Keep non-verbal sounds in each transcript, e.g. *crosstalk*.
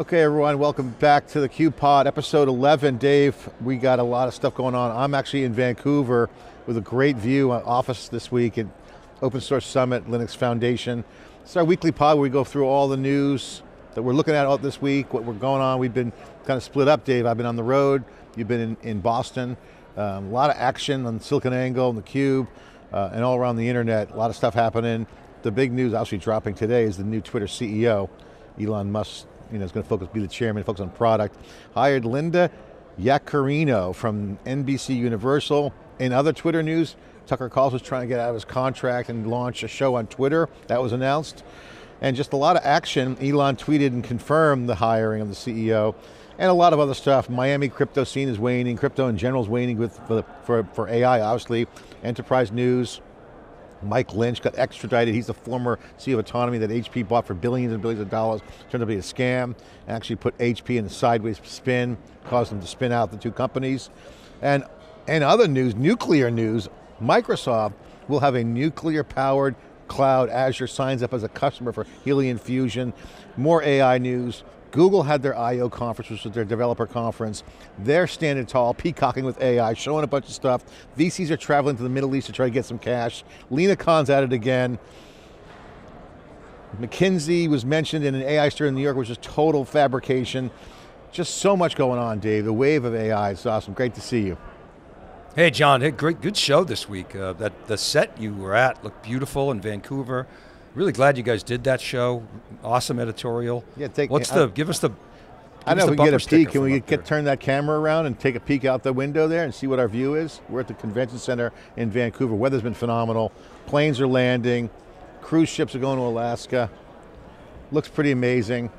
Okay, everyone, welcome back to the Cube Pod, episode 11. Dave, we got a lot of stuff going on. I'm actually in Vancouver with a great view on office this week at Open Source Summit, Linux Foundation. It's our weekly pod where we go through all the news that we're looking at this week, what we're going on. We've been kind of split up, Dave. I've been on the road, you've been in, in Boston. Um, a lot of action on SiliconANGLE and the Cube uh, and all around the internet. A lot of stuff happening. The big news actually dropping today is the new Twitter CEO, Elon Musk you know, is going to focus, be the chairman, focus on product. Hired Linda Yaccarino from NBC Universal. In other Twitter news, Tucker Carlson was trying to get out of his contract and launch a show on Twitter. That was announced. And just a lot of action. Elon tweeted and confirmed the hiring of the CEO and a lot of other stuff. Miami crypto scene is waning. Crypto in general is waning with, for, for, for AI, obviously. Enterprise news, Mike Lynch got extradited. He's the former CEO of Autonomy that HP bought for billions and billions of dollars. Turned out to be a scam. Actually put HP in a sideways spin, caused them to spin out the two companies. And, and other news, nuclear news, Microsoft will have a nuclear powered cloud. Azure signs up as a customer for Helion Fusion. More AI news. Google had their I.O. conference, which was their developer conference. They're standing tall, peacocking with AI, showing a bunch of stuff. VCs are traveling to the Middle East to try to get some cash. Lina Khan's at it again. McKinsey was mentioned in an AI story in New York, which is total fabrication. Just so much going on, Dave. The wave of AI is awesome. Great to see you. Hey, John. Hey, great, good show this week. Uh, that the set you were at looked beautiful in Vancouver. Really glad you guys did that show. Awesome editorial. Yeah, take. What's I, the? Give us the. I know us we get a peek. Can we get turn that camera around and take a peek out the window there and see what our view is? We're at the convention center in Vancouver. Weather's been phenomenal. Planes are landing. Cruise ships are going to Alaska. Looks pretty amazing,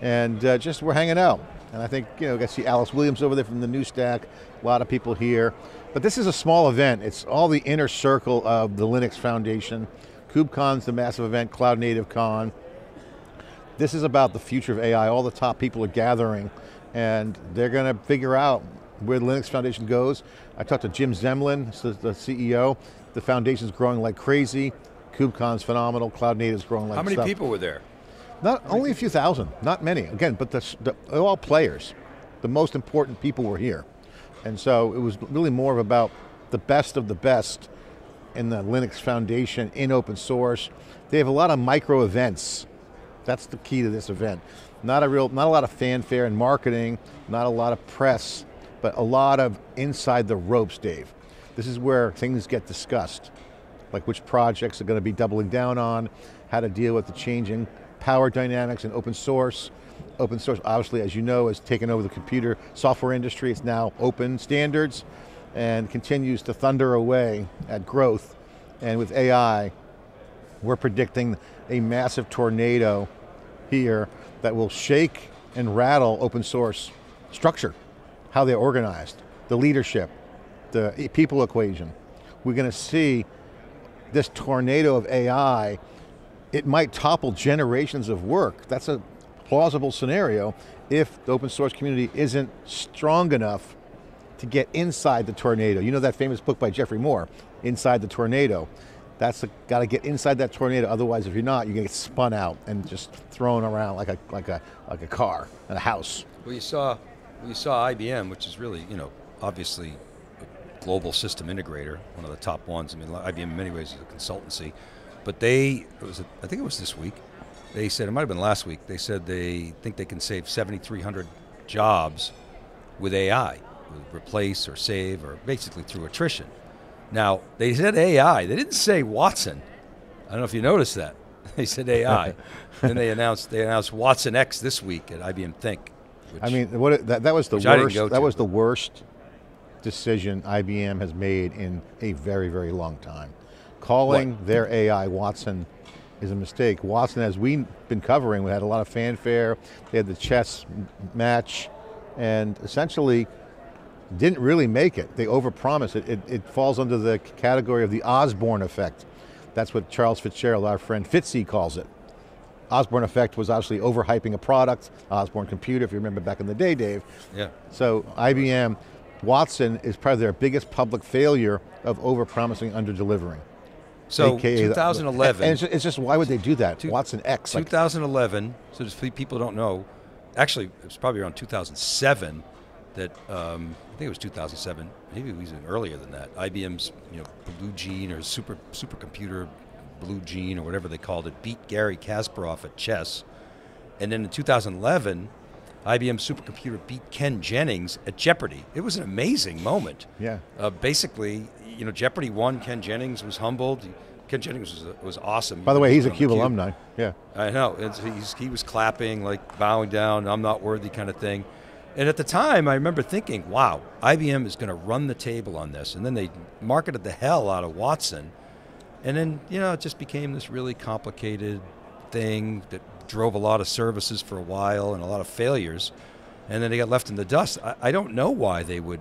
and uh, just we're hanging out. And I think you know, I see Alex Williams over there from the New Stack. A lot of people here, but this is a small event. It's all the inner circle of the Linux Foundation. KubeCon's the massive event. Cloud Native Con. This is about the future of AI. All the top people are gathering and they're going to figure out where the Linux Foundation goes. I talked to Jim Zemlin, the CEO. The foundation's growing like crazy. KubeCon's phenomenal. Cloud Native's growing like How many stuff. people were there? Not only a few thousand, not many. Again, but the, the, they're all players. The most important people were here. And so it was really more of about the best of the best in the Linux Foundation, in open source. They have a lot of micro events. That's the key to this event. Not a real, not a lot of fanfare and marketing, not a lot of press, but a lot of inside the ropes, Dave. This is where things get discussed, like which projects are going to be doubling down on, how to deal with the changing power dynamics in open source. Open source, obviously, as you know, has taken over the computer software industry. It's now open standards and continues to thunder away at growth. And with AI, we're predicting a massive tornado here that will shake and rattle open source structure, how they're organized, the leadership, the people equation. We're going to see this tornado of AI, it might topple generations of work. That's a plausible scenario if the open source community isn't strong enough to get inside the tornado. You know that famous book by Geoffrey Moore, Inside the Tornado. That's got to get inside that tornado. Otherwise, if you're not, you're going to get spun out and just thrown around like a like a like a car and a house. Well, you saw, you saw IBM, which is really, you know, obviously a global system integrator, one of the top ones. I mean, IBM in many ways is a consultancy, but they, it was, I think it was this week. They said it might have been last week. They said they think they can save 7,300 jobs with AI, replace or save, or basically through attrition. Now they said AI. They didn't say Watson. I don't know if you noticed that. *laughs* They said AI. *laughs* then they announced they announced Watson X this week at IBM Think. Which, I mean, what that, that was the Which I didn't worst. go That was the worst decision IBM has made in a very, very long time. Calling What? their AI Watson is a mistake. Watson, as we've been covering, we had a lot of fanfare. They had the chess match, and essentially didn't really make it. They overpromised it. It, it falls under the category of the Osborne effect. That's what Charles Fitzgerald, our friend Fitzy, calls it. Osborne effect was obviously overhyping a product, Osborne computer, if you remember back in the day, Dave. yeah. So IBM, Watson is probably their biggest public failure of overpromising, under-delivering. So AKA the- 2011. And it's, it's just, why would they do that? Two- Watson X. like- 2011. So just people don't know, actually, it was probably around 2007 that um, I think it was 2007. Maybe it was even earlier than that. IBM's you know Blue Gene or super supercomputer Blue Gene or whatever they called it beat Gary Kasparov at chess, and then in 2011. IBM supercomputer beat Ken Jennings at Jeopardy. It was an amazing moment. Yeah. Uh, basically, you know, Jeopardy won. Ken Jennings was humbled. Ken Jennings was, was awesome. By the way, he's a Cube Cube. alumni. Yeah. I know. He was clapping, like bowing down, I'm not worthy kind of thing. And at the time, I remember thinking, wow, IBM is going to run the table on this. And then they marketed the hell out of Watson. And then, you know, it just became this really complicated thing that drove a lot of services for a while and a lot of failures. And then they got left in the dust. I, I don't know why they would.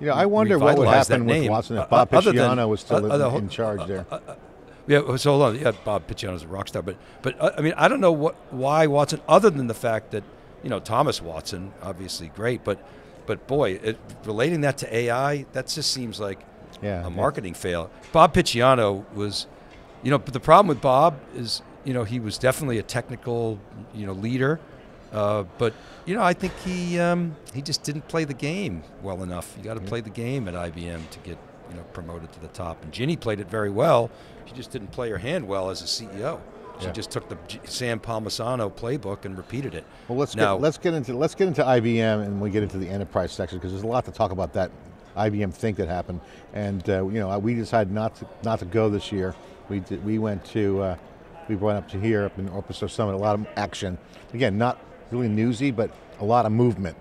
You know, I wonder what would happen with. Watson Uh, if Bob other than- Picciano was still uh, in, uh, in charge there. Yeah, so hold on. Yeah, Bob Picciano's a rock star, but but uh, I mean, I don't know what why Watson, other than the fact that you know Thomas Watson, obviously great, but but boy, it, relating that to AI, that just seems like Yeah, a yeah. marketing fail. Bob Picciano was, you know, but the problem with Bob is you know he was definitely a technical you know leader, uh, but you know I think he um, he just didn't play the game well enough. You got to play the game at IBM to get you know promoted to the top. And Ginny played it very well. She just didn't play her hand well as a CEO. She Yeah. just took the Sam Palmisano playbook and repeated it. Well, let's now, get let's get into let's get into IBM and we get into the enterprise section because there's a lot to talk about that IBM think that happened. And uh, you know, we decided not to not to go this year. We did, we went to uh, we went up to here up in Open Source Summit. A lot of action. Again, not really newsy, but a lot of movement.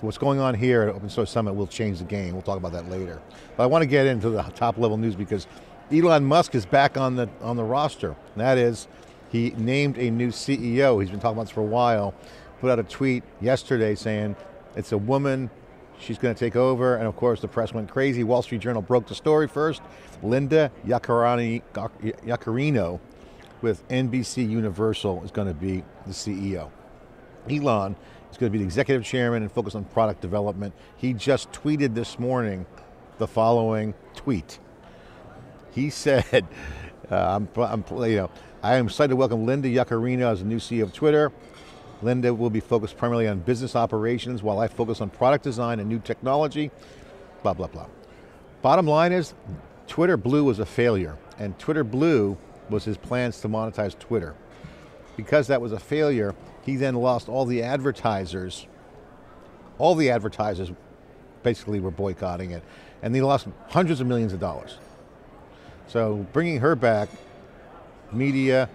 So what's going on here at Open Source Summit will change the game. We'll talk about that later. But I want to get into the top level news because Elon Musk is back on the on the roster. And that is, he named a new CEO. He's been talking about this for a while. Put out a tweet yesterday saying it's a woman. She's going to take over, and of course the press went crazy. Wall Street Journal broke the story first. Linda Yaccarino with NBC Universal is going to be the CEO. Elon is going to be the executive chairman and focus on product development. He just tweeted this morning the following tweet. He *laughs* said, Uh, I'm, I'm, you know, I am excited to welcome Linda Yaccarino as the new CEO of Twitter. Linda will be focused primarily on business operations while I focus on product design and new technology, blah, blah, blah. Bottom line is, Twitter Blue was a failure, and Twitter Blue was his plans to monetize Twitter. Because that was a failure, he then lost all the advertisers. All the advertisers basically were boycotting it, and he lost hundreds of millions of dollars. So bringing her back, media,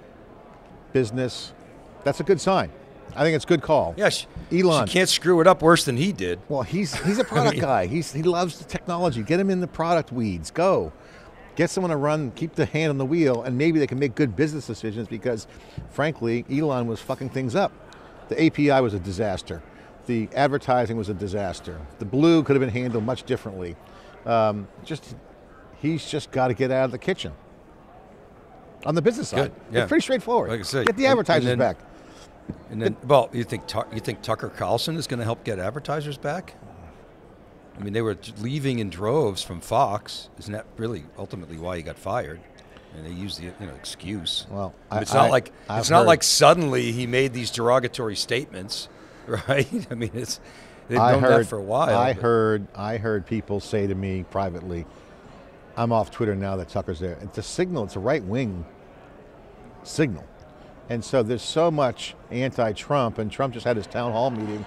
business, that's a good sign. I think it's a good call. yeah, Elon. she can't screw it up worse than he did. Well, he's he's a *laughs* product mean- guy. He's he loves the technology. Get him in the product weeds. Go. Get someone to run, keep the hand on the wheel, and maybe they can make good business decisions because, frankly, Elon was fucking things up. The API was a disaster. The advertising was a disaster. The blue could have been handled much differently. Um, just, he's just got to get out of the kitchen. On the business side, yeah. it's pretty straightforward. Like I said, get the and- and advertisers then- back. And then, well, you think you think Tucker Carlson is going to help get advertisers back? I mean, they were leaving in droves from Fox. Isn't that really ultimately why he got fired? And they used the you know excuse. Well, I- it's not I- like I've it's not heard- like suddenly he made these derogatory statements, *laughs* right? I mean, it's they've I known heard that for a while. I but- heard I heard people say to me privately, "I'm off Twitter now that Tucker's there." It's a signal. It's a right wing signal, and so there's so much anti-Trump. And Trump just had his town hall meeting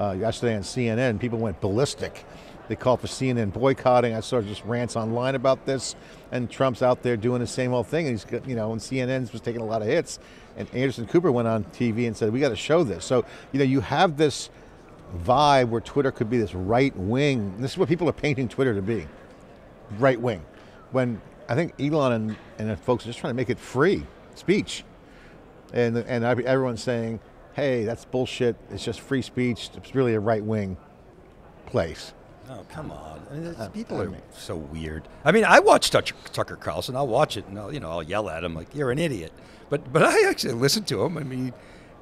uh, yesterday on CNN. People went ballistic. They called for CNN boycotting. I saw just rants online about this, and Trump's out there doing the same old thing. And he's you know, and CNN was taking a lot of hits. And Anderson Cooper went on TV and said, "We got to show this." So you know, you have this vibe where Twitter could be this right wing. This is what people are painting Twitter to be, right wing. When I think Elon and, and folks are just trying to make it free speech, and and I- everyone's saying, "Hey, that's bullshit. It's just free speech. It's really a right wing place." Oh come on! I mean, Uh, people I are so weird. I mean, I watch Tucker, Tucker Carlson. I'll watch it, and I'll, you know, I'll yell at him like, "You're an idiot." But but I actually listen to him. I mean,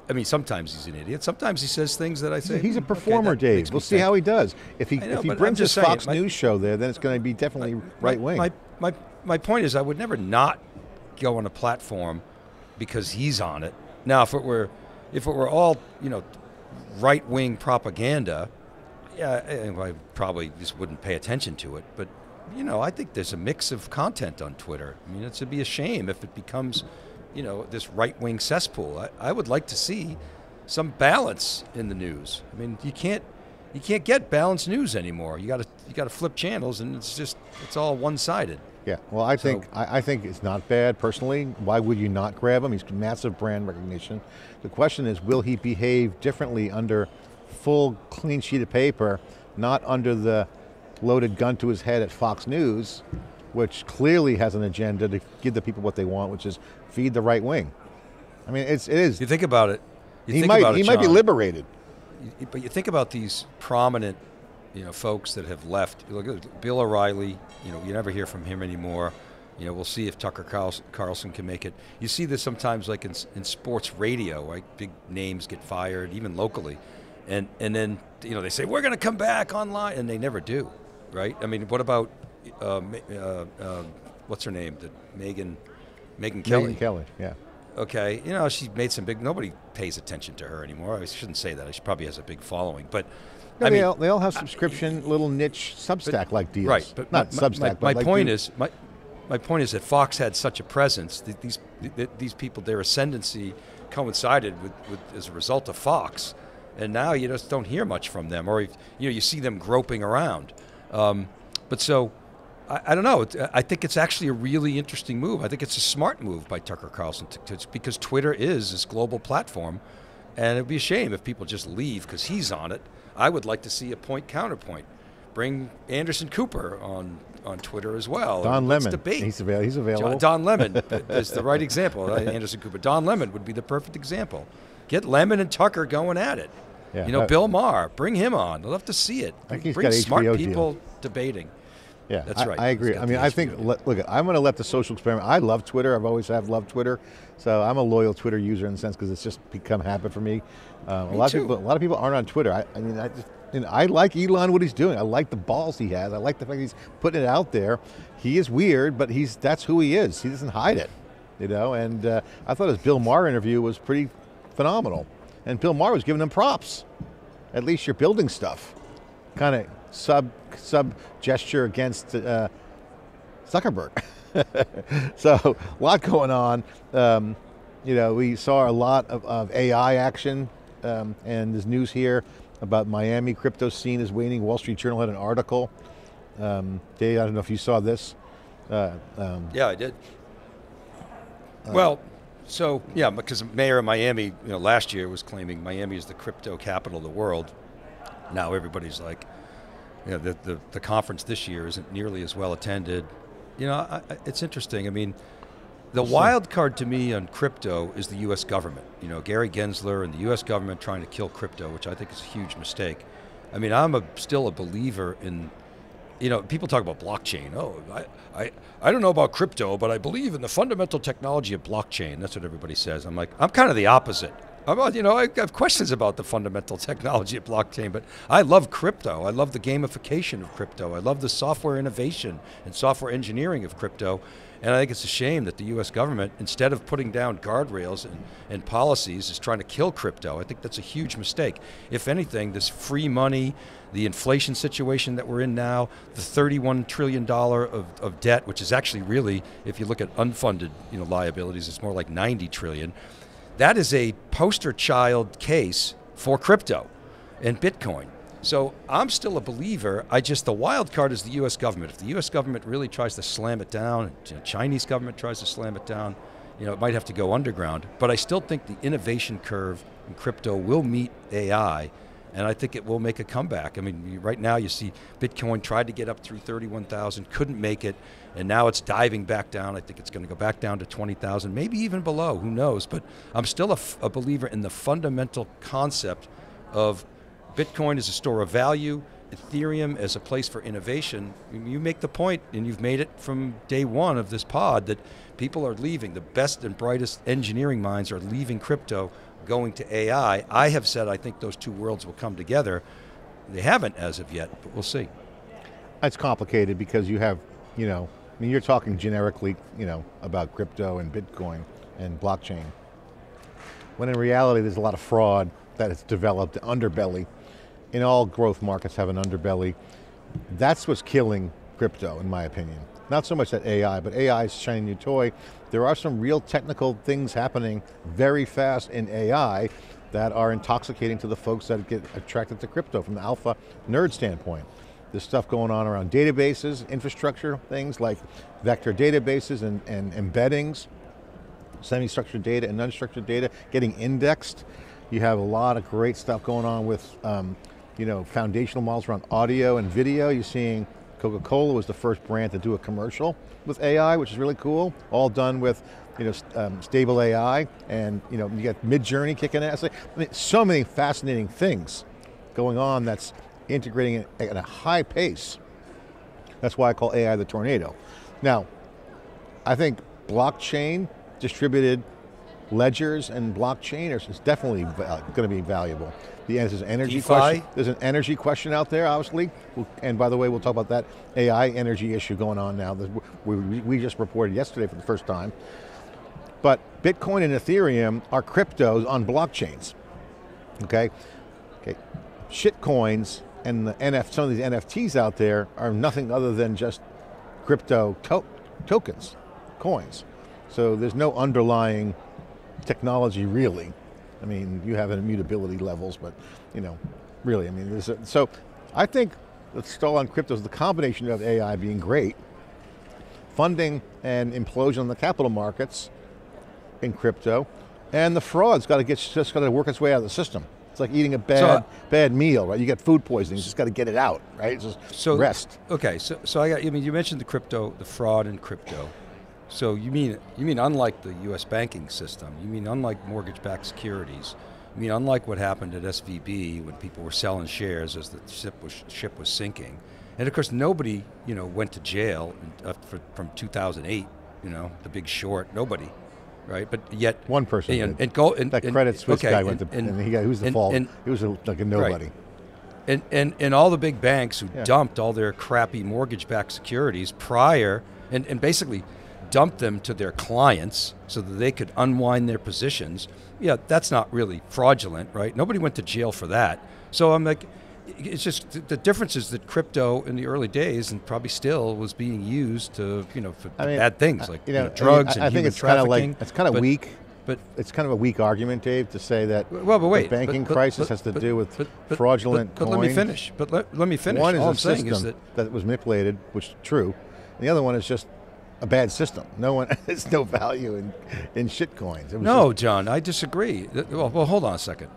I mean, sometimes he's an idiot. Sometimes he says things that I say. He's a "Hmm, okay, performer, Dave. We'll see think." how he does. If he know, if he brings his saying, Fox my- News show there, then it's going to be definitely right wing. My, my my point is, I would never not go on a platform because he's on it. Now, if it were if it were all you know right wing propaganda, yeah, I I probably just wouldn't pay attention to it. But you know, I think there's a mix of content on Twitter. I mean, it's to be a shame if it becomes, you know, this right wing cesspool. I, I would like to see some balance in the news. I mean, you can't you can't get balanced news anymore. You got to you got to flip channels, and it's just it's all one sided. Yeah, well, I So- think I, I think it's not bad personally. Why would you not grab him? He's massive brand recognition. The question is, will he behave differently under full clean sheet of paper, not under the loaded gun to his head at Fox News, which clearly has an agenda to give the people what they want, which is feed the right wing. I mean, it's it is. You think about it. You He think might he might be liberated. You- But you think about these prominent, you know, folks that have left. Look Bill O'Reilly. You know, you never hear from him anymore. You know, we'll see if Tucker Carls- Carlson can make it. You see this sometimes, like in, in sports radio, right? Big names get fired, even locally, and and then you know they say we're going to come back online, and they never do, right? I mean, what about uh, uh, uh, what's her name? The Megan, Megyn Kelly. Megyn Kelly, yeah. Okay, you know she made some big. Nobody pays attention to her anymore. I shouldn't say that. She probably has a big following, but No, I they, mean, all, they all have subscription, little niche Substack-like deals. right? But not my, Substack. My, but my like point do- is my my point is that Fox had such a presence. That these that these people, their ascendancy coincided with, with as a result of Fox, and now you just don't hear much from them, or you know you see them groping around. Um, but so. I, I don't know. It- I think it's actually a really interesting move. I think it's a smart move by Tucker Carlson to, to, because Twitter is this global platform, and it'd be a shame if people just leave because he's on it. I would like to see a point counterpoint. Bring Anderson Cooper on on Twitter as well. Don Lemon. debate. He's, avail- he's available. John, Don Lemon *laughs* is the right example. uh, Anderson Cooper. Don Lemon would be the perfect example. Get Lemon and Tucker going at it. Yeah, you know, Bill Maher, bring him on. I'd love to see it. I think he's bring smart HBO deal. people debating. Yeah, That's I, right. I agree. I mean, I think let, look, I'm going to let the social experiment. I love Twitter. I've always have loved Twitter, so I'm a loyal Twitter user in the sense because it's just become habit for me. Um, a lot too. of people, a lot of people aren't on Twitter. I, I mean, I just, know, I like Elon what he's doing. I like the balls he has. I like the fact he's putting it out there. He is weird, but he's that's who he is. He doesn't hide it, you know. And uh, I thought his Bill Maher interview was pretty phenomenal, and Bill Maher was giving him props. At least you're building stuff. Kind of sub sub gesture against. Uh, Zuckerberg. *laughs* so a lot going on. Um, you know, we saw a lot of, of AI action, um, and there's news here about Miami crypto scene is waning. Wall Street Journal had an article. Um, Dave, I don't know if you saw this. Uh, um, Yeah, I did. well, so yeah, because mayor of Miami, you know, last year was claiming Miami is the crypto capital of the world. Now everybody's like, you know, the the, the conference this year isn't nearly as well attended. You know, I, it's interesting. I mean, the wild card to me on crypto is the U.S. government. You know, Gary Gensler and the U.S. government trying to kill crypto, which I think is a huge mistake. I mean, I'm a, still a believer in you know, people talk about blockchain. Oh, I, I, I don't know about crypto, but I believe in the fundamental technology of blockchain. That's what everybody says. I'm like, I'm kind of the opposite. I'm, uh, you know, I have questions about the fundamental *laughs* technology of blockchain, but I love crypto. I love the gamification of crypto. I love the software innovation and software engineering of crypto. And I think it's a shame that the U.S. government, instead of putting down guardrails and, and policies, is trying to kill crypto. I think that's a huge mistake. If anything, this free money, the inflation situation that we're in now, the $31 trillion of, of debt, which is actually really, if you look at unfunded you know, liabilities, it's more like 90 trillion. That is a poster child case for crypto and Bitcoin. So I'm still a believer. I just the wild card is the U.S. government. If the U.S. government really tries to slam it down, know, Chinese government tries to slam it down, you know, it might have to go underground. But I still think the innovation curve in crypto will meet AI, and I think it will make a comeback. I mean, right now you see Bitcoin tried to get up through 31,000, couldn't make it, and now it's diving back down. I think it's going to go back down to 20,000, maybe even below. Who knows? But I'm still a, believer in the fundamental concept of Bitcoin as a store of value, Ethereum as a place for innovation. You make the point, and you've made it from day one of this pod, that people are leaving. The best and brightest engineering minds are leaving crypto, going to AI. I have said I think those two worlds will come together. They haven't as of yet, but we'll see. it's complicated because you have, you know, I mean, you're talking generically, you know, about crypto and Bitcoin and blockchain. When in reality, there's a lot of fraud that has developed, underbelly. In all growth markets have an underbelly. That's what's killing crypto, in my opinion. Not so much that AI, but AI is shining new toy. There are some real technical things happening very fast in AI that are intoxicating to the folks that get attracted to crypto from the alpha nerd standpoint. There's stuff going on around databases, infrastructure, things like vector databases and, and embeddings, semi-structured data and unstructured data getting indexed. You have a lot of great stuff going on with um, you know, foundational models around audio and video. You're seeing Coca-Cola was the first brand to do a commercial with AI, which is really cool. All done with you know, um, stable AI, and you know, you got Midjourney kicking ass. I mean, so many fascinating things going on that's integrating at a high pace. That's why I call AI the tornado. Now, I think blockchain, distributed ledgers and blockchain is definitely going to be valuable. The answer is energy DeFi? question. There's an energy question out there, obviously. And by the way, we'll talk about that AI energy issue going on now. We, we just reported yesterday for the first time. But Bitcoin and Ethereum are cryptos on blockchains. Okay, okay. Shit coins and the NF, some of these NFTs out there are nothing other than just crypto to tokens, coins. So there's no underlying technology really. I mean, you have immutability levels, but you know, really, I mean, a, so I think let's stall on cryptos, the combination of AI being great, funding and implosion on the capital markets in crypto, and the fraud's got to get just got to work its way out of the system. It's like eating a bad so, uh, bad meal, right? You get food poisoning, you just got to get it out, right? Just so rest. Okay, so so I got. I mean, you mentioned the crypto, the fraud in crypto. So you mean you mean unlike the U.S. banking system? You mean unlike mortgage-backed securities? You mean unlike what happened at SVB when people were selling shares as the ship was ship was sinking? And of course, nobody you know went to jail uh, for, from 2008. You know, the Big Short. Nobody, right? But yet one person and, and go and that and, Credit Suisse okay, guy went to and, and he got who's the fault? he was a, like a nobody. Right. And, and, and all the big banks who yeah. dumped all their crappy mortgage-backed securities prior, and, and basically dump them to their clients so that they could unwind their positions, yeah, that's not really fraudulent, right? Nobody went to jail for that. So I'm like, it's just the difference is that crypto in the early days and probably still was being used to you know for I mean, bad things like you know, you know drugs I, mean, I, and I think it's kind of like it's kind of weak. But it's kind of a weak argument, Dave, to say that well, but wait, the banking but, but, crisis but, has to do with fraudulent but, let me finish. But let, let me finish. One is All a I'm system is that, that was manipulated, which is true. And the other one is just a bad system. No one, *laughs* there's no value in, in shit coins. No, just, John, I disagree. Well, well, hold on a second.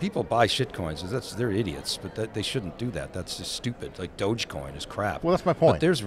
People buy shit coins. That's they're idiots, but that, they shouldn't do that. That's just stupid. Like Dogecoin is crap. Well, that's my point. But there's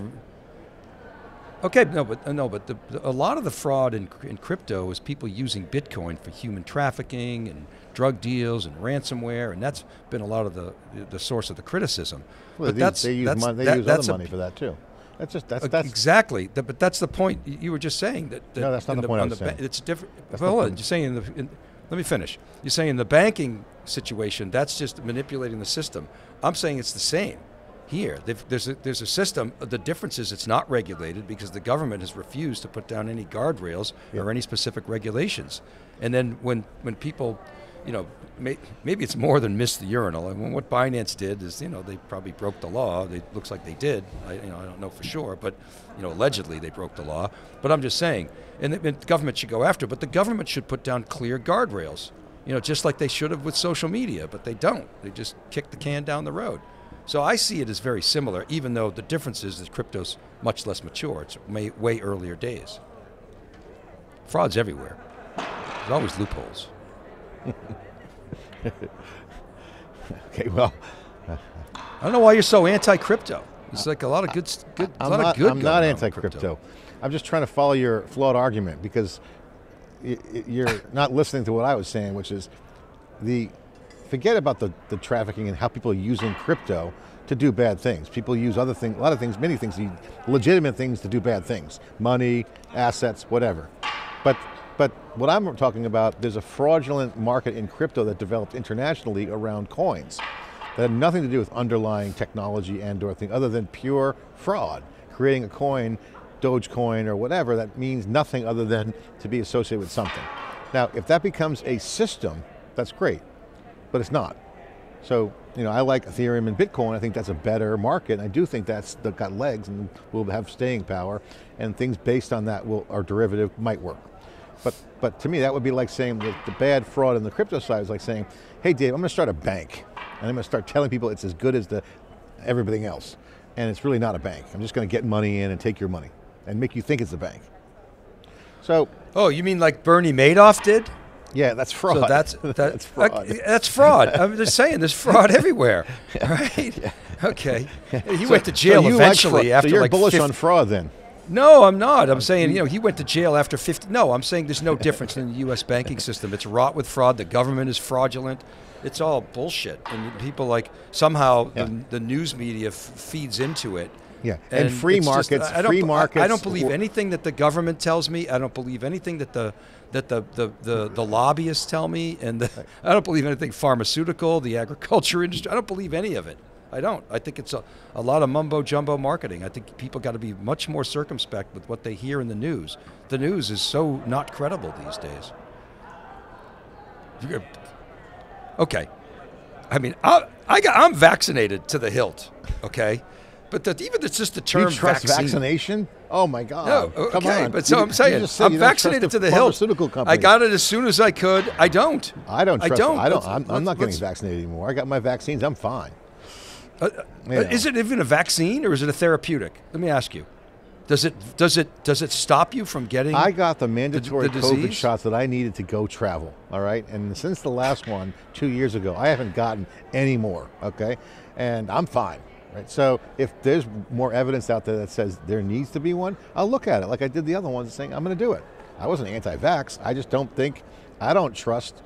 Okay, no, but no, but the, a lot of the fraud in, in crypto is people using Bitcoin for human trafficking and drug deals and ransomware, and that's been a lot of the the source of the criticism. Well, but they, that's, they use, that's, money, they that, use other money for that too. That's just that's, that's exactly. but that's the point you were just saying. That, that no, that's not the, the point. I'm saying. Ba- it's different. That's well. You're saying in the. In, let me finish. You're saying in the banking situation, that's just manipulating the system. I'm saying it's the same here. There's a, there's a system. The difference is it's not regulated because the government has refused to put down any guardrails yep. or any specific regulations. And then when when people you know, may, maybe it's more than miss the urinal. I mean, what Binance did is, you know, they probably broke the law. It looks like they did. I, you know, I don't know for sure, but you know, allegedly they broke the law. But I'm just saying, and the, government should go after. But the government should put down clear guardrails. You know, just like they should have with social media, but they don't. They just kick the can down the road. So I see it as very similar, even though the difference is that crypto's much less mature. It's way, way earlier days. Fraud's everywhere. There's always loopholes. *laughs* okay, well. I don't know why you're so anti-crypto. It's like a lot of good, good. I'm lot not, of good. I'm not anti-crypto. I'm just trying to follow your flawed argument because you're *laughs* not listening to what I was saying, which is the forget about the, the trafficking and how people are using crypto to do bad things. People use other things, a lot of things, many things, legitimate things to do bad things. Money, assets, whatever. But but what I'm talking about, there's a fraudulent market in crypto that developed internationally around coins that had nothing to do with underlying technology and or thing other than pure fraud. Creating a coin, Dogecoin or whatever, that means nothing other than to be associated with something. Now, if that becomes a system, that's great. but it's not. So, you know, I like Ethereum and Bitcoin. I think that's a better market. And I do think that's the, got legs and will have staying power. And things based on that will, or derivative might work. But, but to me, that would be like saying that the bad fraud in the crypto side is like saying, hey Dave, I'm going to start a bank. And I'm going to start telling people it's as good as the, everything else. And it's really not a bank. I'm just going to get money in and take your money and make you think it's a bank. So. Oh, you mean like Bernie Madoff did? Yeah, that's fraud. So that's *laughs* that, that's fraud. That's fraud. I'm just saying, there's fraud *laughs* everywhere, right? Okay. *laughs* He so, went to jail so eventually like after so you're like bullish 50, on fraud then. No, I'm not. I'm saying, you know, he went to jail after 50. No, I'm saying there's no difference in the U.S. banking *laughs* system. It's rot with fraud. The government is fraudulent. It's all bullshit. And people like somehow yeah. the, the, news media f- feeds into it. Yeah, and, and free markets. Just, I free markets. I, I don't believe anything that the government tells me. I don't believe anything that the that the, the, the, the lobbyists tell me, and the, I don't believe anything pharmaceutical, the agriculture industry. I don't believe any of it. I don't. I think it's a, a lot of mumbo jumbo marketing. I think people got to be much more circumspect with what they hear in the news. The news is so not credible these days. Okay. I mean, I, I got, I'm vaccinated to the hilt, okay? But the, even it's just the term you trust vaccine. vaccination? Oh my God! No, Come okay, on. but so you, I'm saying I'm vaccinated to the hilt. Companies. I got it as soon as I could. I don't. I don't. Trust I don't. I don't. I'm, I'm not getting vaccinated anymore. I got my vaccines. I'm fine. Uh, uh, is it even a vaccine or is it a therapeutic? Let me ask you. Does it does it does it stop you from getting? I got the mandatory the, the COVID shots that I needed to go travel. All right, and since the last one two years ago, I haven't gotten any more. Okay, and I'm fine. Right. So if there's more evidence out there that says there needs to be one, I'll look at it like I did the other ones, saying I'm going to do it. I wasn't anti-vax. I just don't think I don't trust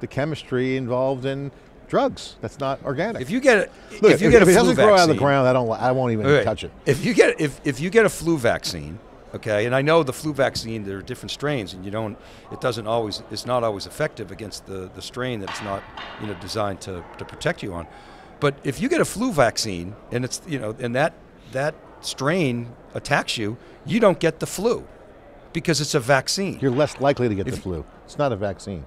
the chemistry involved in drugs. That's not organic. If you get it, Look, if you if, get if a it flu doesn't vaccine, grow out of the ground, I don't. I won't even right. touch it. If you get if if you get a flu vaccine, okay, and I know the flu vaccine there are different strains, and you don't. It doesn't always. It's not always effective against the the strain that it's not you know designed to to protect you on. But if you get a flu vaccine and it's you know and that that strain attacks you, you don't get the flu because it's a vaccine. You're less likely to get if the flu. It's not a vaccine.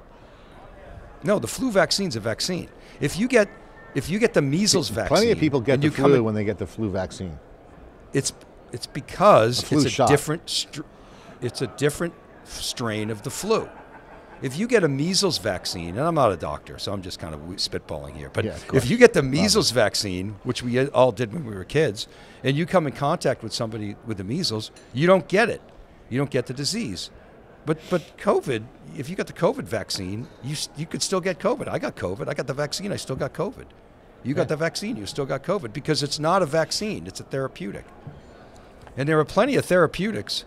No, the flu vaccine's a vaccine. If you get if you get the measles Plenty vaccine, plenty of people get the flu in, when they get the flu vaccine. It's it's because a it's a shot. different str- it's a different strain of the flu. If you get a measles vaccine, and I'm not a doctor, so I'm just kind of spitballing here, but yeah, if you get the measles vaccine, which we all did when we were kids, and you come in contact with somebody with the measles, you don't get it. You don't get the disease. But but COVID, if you got the COVID vaccine, you you could still get COVID. I got COVID. I got the vaccine. I still got COVID. You got Yeah. the vaccine. You still got COVID because it's not a vaccine. It's a therapeutic. And there are plenty of therapeutics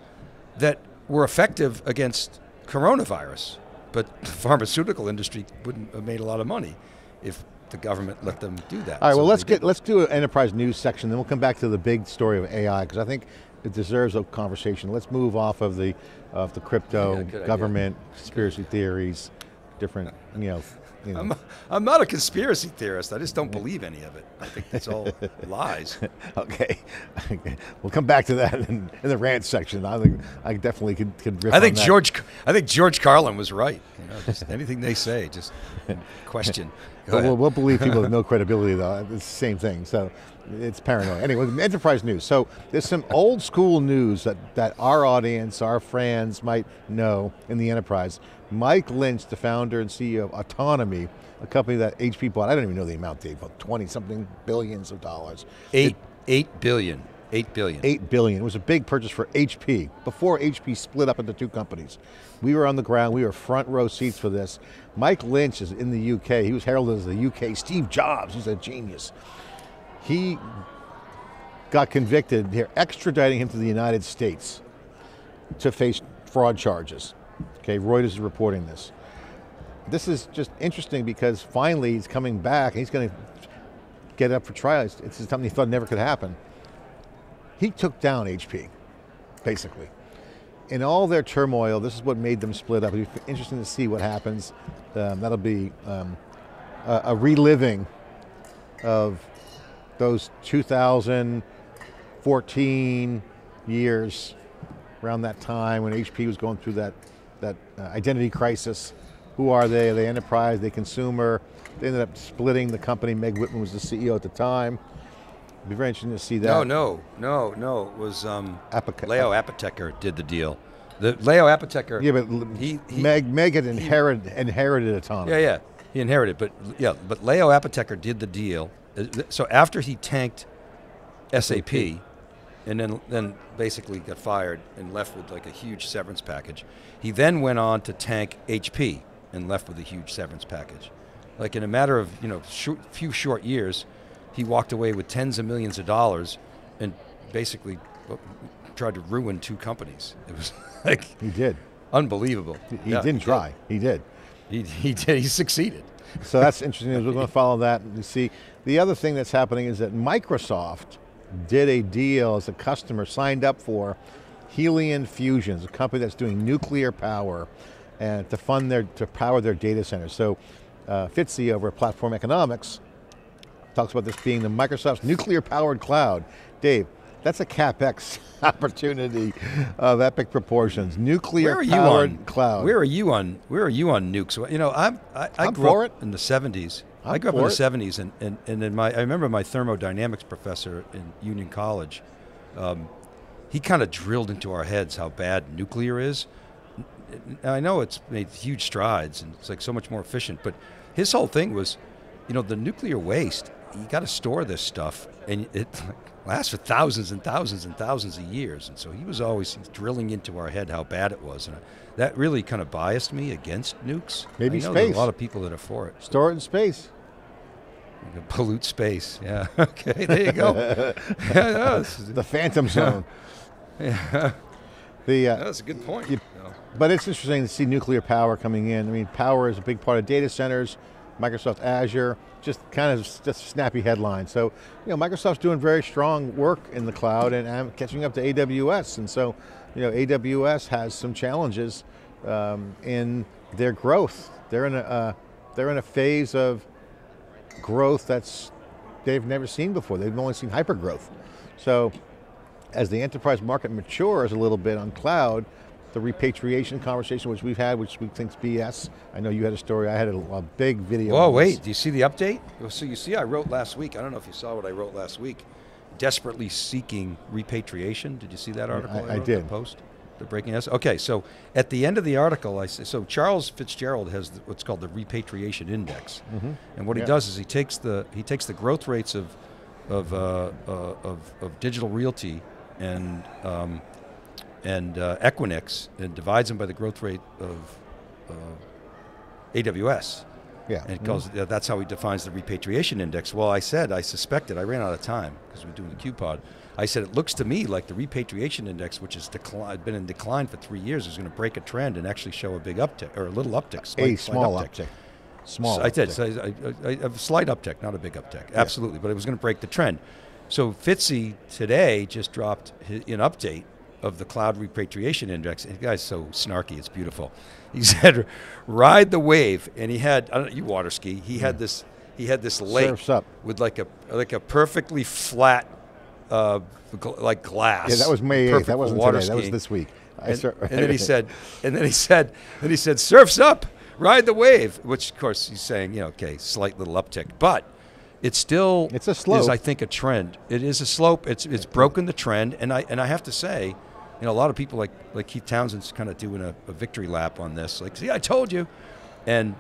that were effective against coronavirus, but *laughs* the pharmaceutical industry wouldn't have made a lot of money if the government let them do that. All right. So Well, let's get didn't. let's do an enterprise news section. Then we'll come back to the big story of AI because I think it deserves a conversation. Let's move off of the of the crypto Yeah, good idea. government conspiracy theories, different you know. You know. I'm, I'm not a conspiracy theorist. I just don't believe any of it. I think it's all lies. *laughs* Okay, *laughs* we'll come back to that in, in the rant section. I think I definitely could, could riff I think. George. I think George Carlin was right. You know, just anything they say, just *laughs* question. We'll, we'll believe people with no credibility, though. It's the same thing. So it's paranoid. Anyway, enterprise news. So there's some old school news that, that our audience, our fans might know in the enterprise. Mike Lynch, the founder and CEO of Autonomy, a company that HP bought, I don't even know the amount, Dave, but 20 something billions of dollars. eight eight billion. Eight billion. Eight billion. It was a big purchase for HP before HP split up into two companies. We were on the ground. We were front row seats for this. Mike Lynch is in the UK. He was heralded as the UK Steve Jobs. He's a genius. He got convicted. They're extraditing him to the United States to face fraud charges. Okay, Reuters is reporting this. This is just interesting because finally he's coming back and he's going to get up for trial. It's, something he thought never could happen he took down HP, basically. In all their turmoil, this is what made them split up. It'll be interesting to see what happens. Um, that'll be um, a, a reliving of those 2014 years, around that time when HP was going through that that uh, identity crisis. Who are they? Are they enterprise? Are they consumer? They ended up splitting the company. Meg Whitman was the CEO at the time. It'd be very interesting to see that. No, no, no, no. It was um, Leo Apotheker did the deal. The Leo Apotheker. Yeah, but he, he Meg, Meg had inherited, inherited autonomy. Yeah, yeah. He inherited, but yeah, but Leo Apotheker did the deal. So after he tanked SAP, and then then basically got fired and left with like a huge severance package, he then went on to tank HP and left with a huge severance package. Like in a matter of you know short, few short years, he walked away with tens of millions of dollars, and basically uh, tried to ruin two companies. *laughs* It was like He did. unbelievable. He Yeah, didn't try. He did. He, he did. He succeeded. So that's interesting. We're going to follow that and see. The other thing that's happening is that Microsoft did a deal as a customer, signed up for Helion Fusions, a company that's doing nuclear power and to fund their, to power their data centers. So uh, Fitzy over at Platformonomics talks about this being the Microsoft's nuclear powered cloud. Dave, that's a CapEx *laughs* opportunity of epic proportions. Nuclear Where are you powered on cloud. Where are you on? Where are you on nukes? You know, I'm, I, I I'm grew up it. in the '70s. i I'm grew up in the it. '70s, and, and, and in my I remember my thermodynamics professor in Union College. Um, he kind of drilled into our heads how bad nuclear is. I know it's made huge strides and it's like so much more efficient, but his whole thing was, you know, the nuclear waste. You got to store this stuff, and it lasts for thousands and thousands and thousands of years. And so he was always drilling into our head how bad it was, and that really kind of biased me against nukes. Maybe I know there's space. a lot of people that are for it. Store it in space. Pollute space. Yeah. *laughs* Okay. There you go. *laughs* yeah, no, this is- The phantom *laughs* zone. yeah. The, uh, that's a good point. You- No. but it's interesting to see nuclear power coming in. I mean, power is a big part of data centers, Microsoft Azure, just kind of just snappy headline. So, you know, Microsoft's doing very strong work in the cloud and, I'm catching up to AWS. And so, you know, AWS has some challenges um, in their growth. They're in a uh, they're in a phase of growth that's they've never seen before. They've only seen hyper growth. So as the enterprise market matures a little bit on cloud, the repatriation conversation, which we've had, which we think's BS. I know you had a story. I had a, a big video. Oh wait. Do you see the update? So you see, I wrote last week. I don't know if you saw what I wrote last week. Desperately seeking repatriation. Did you see that article? I- I wrote, did. The post, the breaking news. Okay, so at the end of the article, I say, so Charles Fitzgerald has what's called the repatriation index, and what Yeah. he does is he takes the he takes the growth rates of of uh, uh, of, of digital realty and um, and uh, Equinix and divides them by the growth rate of uh, AWS. Yeah. And it goes, yeah, that's how he defines the repatriation index. Well, I said, I suspected, I ran out of time because we we're doing the Cube Pod. I said, it looks to me like the repatriation index, which has declined, been in decline for three years, is going to break a trend and actually show a big uptick, or a little uptick. a slight- small uptick. Small. so I did. uptick. So I, I, I, a slight uptick, not a big uptick. Absolutely. But it was going to break the trend. So Fitzy today just dropped an update of the cloud repatriation index. And the guy's so snarky, it's beautiful. He *laughs* said, "Ride the wave," and he had I don't know, you water ski. He had this he had this lake up. with like a like a perfectly flat uh, gl- like glass. Yeah, that was May 8th. That wasn't water today. That was this week. And, *laughs* and then he said, and then he said, then he said, surfs up, ride the wave. Which of course he's saying, you know, okay, slight little uptick, but it's still It's a Is slope. I think a trend. It is a slope. It's it's broken the trend, and I and I have to say, you know, a lot of people like like Keith Townsend's kind of doing a, a victory lap on this. Like, see, I told you, and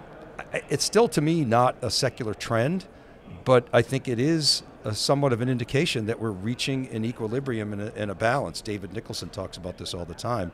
it's still to me not a secular trend, but I think it is somewhat of an indication that we're reaching an equilibrium and a, and a balance. David Nicholson talks about this all the time.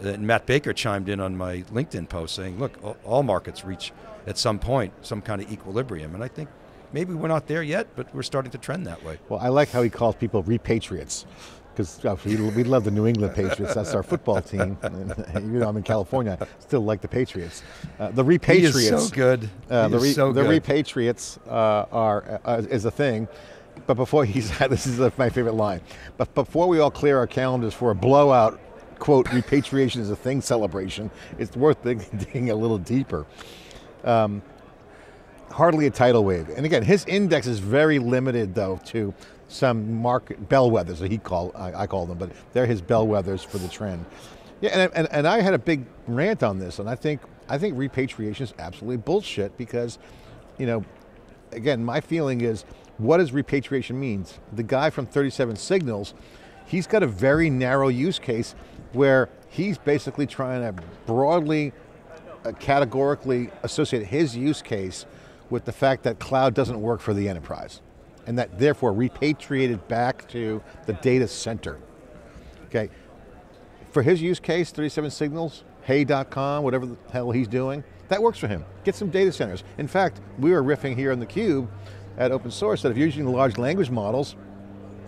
Uh, and Matt Baker chimed in on my LinkedIn post saying, look, all markets reach at some point some kind of equilibrium. And I think maybe we're not there yet, but we're starting to trend that way. Well, I like how he calls people repatriates. Because we, we love the New England Patriots. That's our football *laughs* team. *laughs* Even though I'm in California, I still like the Patriots. Uh, the He repatriates. is so good. Uh, He the re- so the good. repatriates uh, are uh, is a thing, but before he's *laughs* this is uh, my favorite line. But before we all clear our calendars for a blowout, quote repatriation is a thing celebration, it's worth digging a little deeper. Um, hardly a tidal wave, and again, his index is very limited though to some market bellwethers. that he call I, I call them, but they're his bellwethers for the trend. Yeah, and, and, and I had a big rant on this, and I think I think repatriation is absolutely bullshit because, you know, again, my feeling is, what does repatriation means? The guy from 37 Signals, he's got a very narrow use case where he's basically trying to broadly, uh, categorically associate his use case with the fact that cloud doesn't work for the enterprise and that therefore repatriated back to the data center. Okay, for his use case, 37 Signals, hey.com, whatever the hell he's doing, that works for him. Get some data centers. In fact, we were riffing here in the Cube at open source that if you're using large language models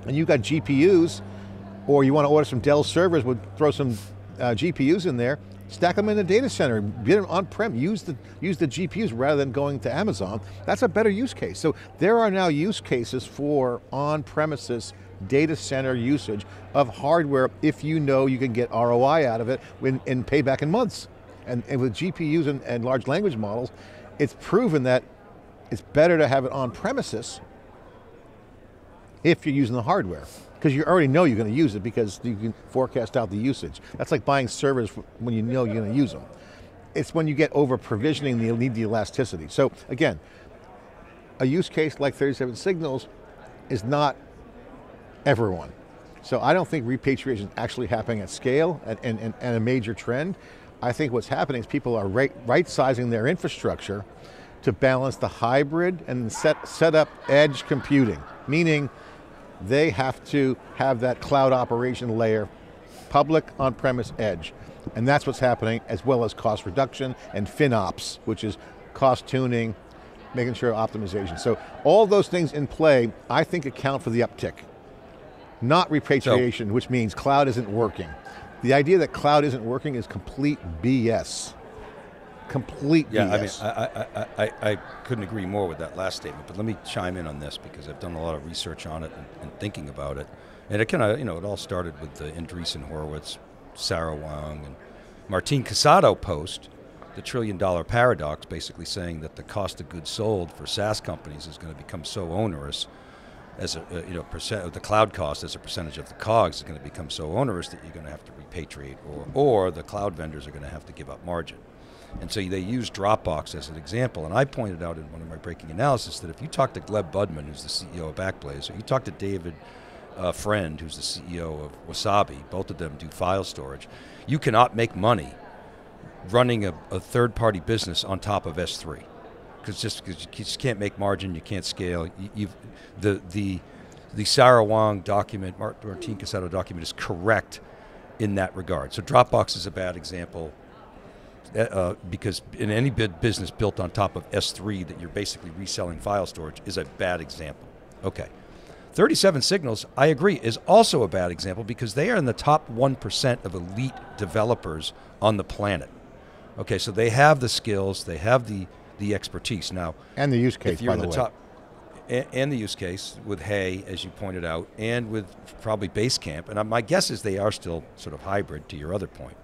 and you've got GPUs, or you want to order some Dell servers, would throw some uh, GPUs in there, stack them in a data center, get them on-prem, use the, use the GPUs rather than going to Amazon. That's a better use case. So there are now use cases for on-premises data center usage of hardware if you know you can get ROI out of it when, and payback in months. And, and with GPUs and, and large language models, it's proven that it's better to have it on premises if you're using the hardware. Because you already know you're going to use it because you can forecast out the usage. That's like buying servers when you know you're going to use them. It's when you get over provisioning, and you need the elasticity. So again, a use case like 37 Signals is not everyone. So I don't think repatriation is actually happening at scale and, and, and a major trend. I think what's happening is people are right, right sizing their infrastructure to balance the hybrid and set, set up edge computing, meaning they have to have that cloud operation layer, public on-premise edge. And that's what's happening, as well as cost reduction and FinOps, which is cost tuning, making sure optimization. So all those things in play, I think account for the uptick. Not repatriation, so, which means cloud isn't working. The idea that cloud isn't working is complete BS. Complete yeah, BS. I mean, I, I, I, I, couldn't agree more with that last statement, but let me chime in on this because I've done a lot of research on it and, and thinking about it. And it kind of, you know, it all started with the Andreessen Horowitz, Sarah Wang, and Martin Casado post, the trillion dollar paradox, basically saying that the cost of goods sold for SaaS companies is going to become so onerous as a uh, you know percent of the cloud cost as a percentage of the cogs is going to become so onerous that you're going to have to repatriate or or the cloud vendors are going to have to give up margin. And so they use Dropbox as an example. And I pointed out in one of my breaking analysis that if you talk to Gleb Budman, who's the CEO of Backblaze, or you talk to David uh, Friend, who's the CEO of Wasabi, both of them do file storage, you cannot make money running a, a third party business on top of S3 because just because you just can't make margin, you can't scale. You, the the the Sarah Wang document, Martin Casado document, is correct in that regard. So Dropbox is a bad example uh, uh because in any business built on top of S3 that you're basically reselling file storage is a bad example. Okay. 37 Signals, I agree, is also a bad example because they are in the top 1% of elite developers on the planet. Okay, so they have the skills, they have the the expertise. Now, and the use case, if you're in the, the top, and, and, the use case with Hey, as you pointed out, and with probably Basecamp, and my guess is they are still sort of hybrid. To your other point,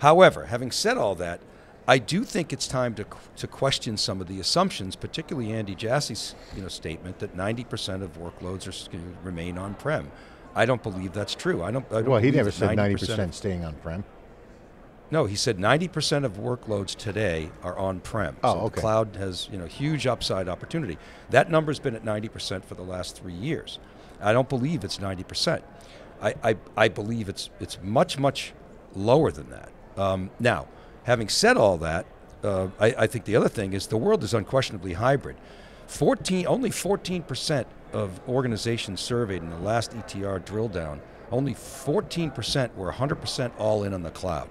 however, having said all that, I do think it's time to to question some of the assumptions, particularly Andy Jassy's you know statement that 90% of workloads are going to remain on-prem. I don't believe that's true. I don't. I don't well, he never said 90% staying on-prem. No, he said 90% of workloads today are on-prem. Oh, so okay. the cloud has you know huge upside opportunity. That number's been at 90% for the last three years. I don't believe it's 90%. I, I, I believe it's it's much much lower than that. Um, now, having said all that, uh, I, I think the other thing is the world is unquestionably hybrid. 14 only 14% of organizations surveyed in the last ETR drill down, only 14% were 100% all in on the cloud.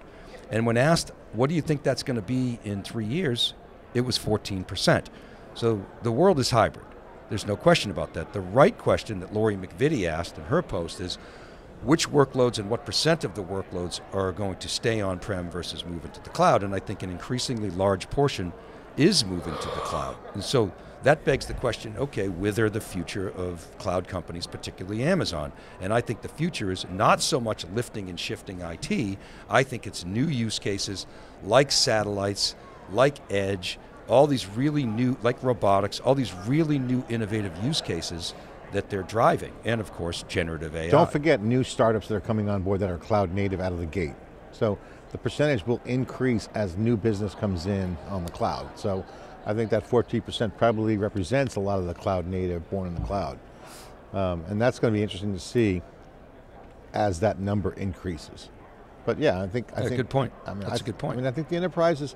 And when asked, what do you think that's going to be in three years? It was 14%. So the world is hybrid. There's no question about that. The right question that Lori MacVitty asked in her post is which workloads and what percent of the workloads are going to stay on prem versus move into the cloud? And I think an increasingly large portion is moving to the cloud. And so that begs the question okay, whither the future of cloud companies, particularly Amazon? And I think the future is not so much lifting and shifting IT, I think it's new use cases like satellites, like edge, all these really new, like robotics, all these really new innovative use cases that they're driving. And of course, generative AI. Don't forget new startups that are coming on board that are cloud native out of the gate. So the percentage will increase as new business comes in on the cloud. So I think that 14% probably represents a lot of the cloud native born in the cloud. Um, and that's going to be interesting to see as that number increases. But yeah, I think I Yeah, think good point. I mean, That's I, a good point. I mean, I think the enterprise is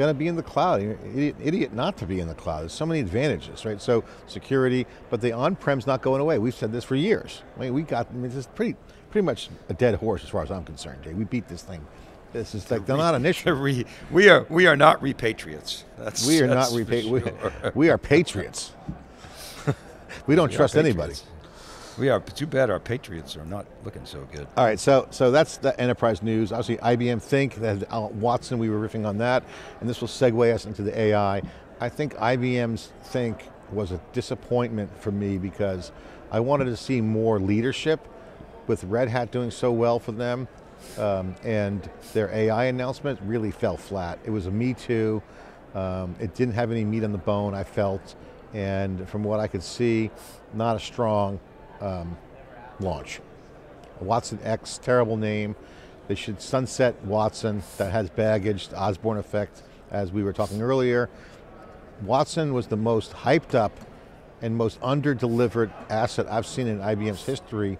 going to be in the cloud. You're Idiot, idiot not to be in the cloud. There's so many advantages, right? So security, but the on-prem's not going away. We've said this for years. I mean, we got. I mean, this is pretty, pretty much a dead horse as far as I'm concerned, Jay. We beat this thing. This is like they're not an issue. *laughs* we, we are we are not repatriates. That's We are not that's for repa- we, sure. we are patriots. *laughs* we don't We trust anybody. We are. Too bad our patriots are not looking so good. All right, so so that's the enterprise news. Obviously, IBM Think, that uh, Watson, we were riffing on that, and this will segue us into the AI. I think IBM's Think was a disappointment for me because I wanted to see more leadership with Red Hat doing so well for them, um, and their AI announcement really fell flat. It was a me too. Um, it didn't have any meat on the bone, I felt, and from what I could see, not a strong um, launch. Watson X, terrible name. They should sunset Watson, that has baggage, the Osborne effect, as we were talking earlier. Watson was the most hyped up and most under-delivered asset I've seen in IBM's history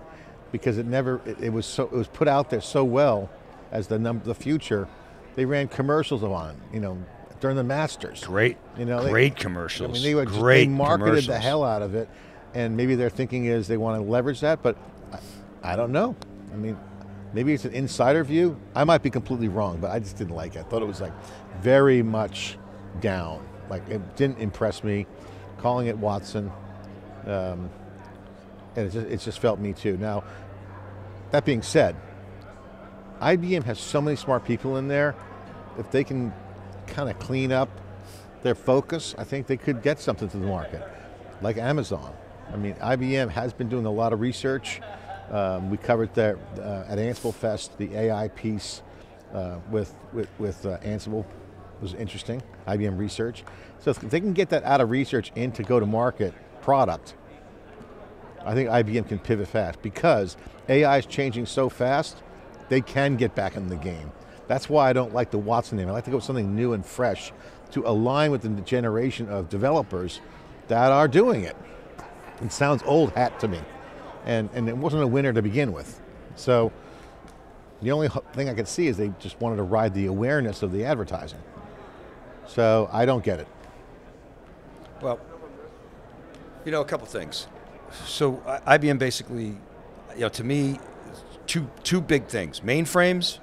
because it never, it, it was so, it was put out there so well as the number, the future. They ran commercials on you know, during the Masters. Great, You know, they- great commercials. I mean, they, were just, great they marketed the hell out of it, and maybe their thinking is they want to leverage that, but I, I don't know. I mean, maybe it's an insider view. I might be completely wrong, but I just didn't like it. I thought it was like very much down. Like it didn't impress me. Calling it Watson, um, and it just, it just felt me too. Now, that being said, IBM has so many smart people in there. If they can kind of clean up their focus, I think they could get something to the market, like Amazon. I mean, IBM has been doing a lot of research. Um, we covered that uh, at Ansible Fest, the AI piece uh, with with, with uh, Ansible was interesting. IBM Research. So if they can get that out of research into go-to-market product, I think IBM can pivot fast because AI is changing so fast, they can get back in the game. That's why I don't like the Watson name. I like to go with something new and fresh to align with the generation of developers that are doing it. It sounds old hat to me. And, and it wasn't a winner to begin with. So the only thing I could see is they just wanted to ride the awareness of the advertising. So I don't get it. Well, you know, a couple things. So IBM basically, you know, to me, two two big things: mainframes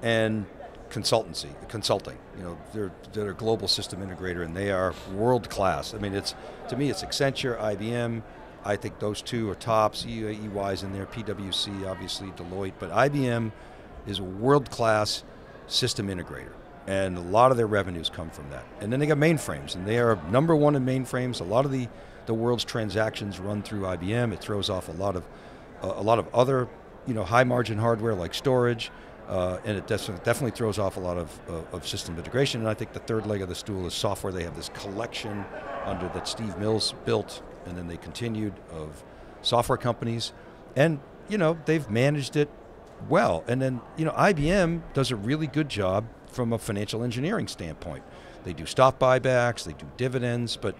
and consultancy, consulting. You know, they're they're a global system integrator, and they are world class. I mean, it's to me, it's Accenture, IBM. I think those two are tops. EY's in there, PwC, obviously Deloitte, but IBM is a world class system integrator. And a lot of their revenues come from that. And then they got mainframes, and they are number one in mainframes. A lot of the, the world's transactions run through IBM. It throws off a lot of uh, a lot of other, you know, high margin hardware like storage, uh, and it des- definitely throws off a lot of, uh, of system integration. And I think the third leg of the stool is software. They have this collection under that Steve Mills built, and then they continued of software companies, and you know they've managed it well. And then you know IBM does a really good job from a financial engineering standpoint. They do stock buybacks, they do dividends, but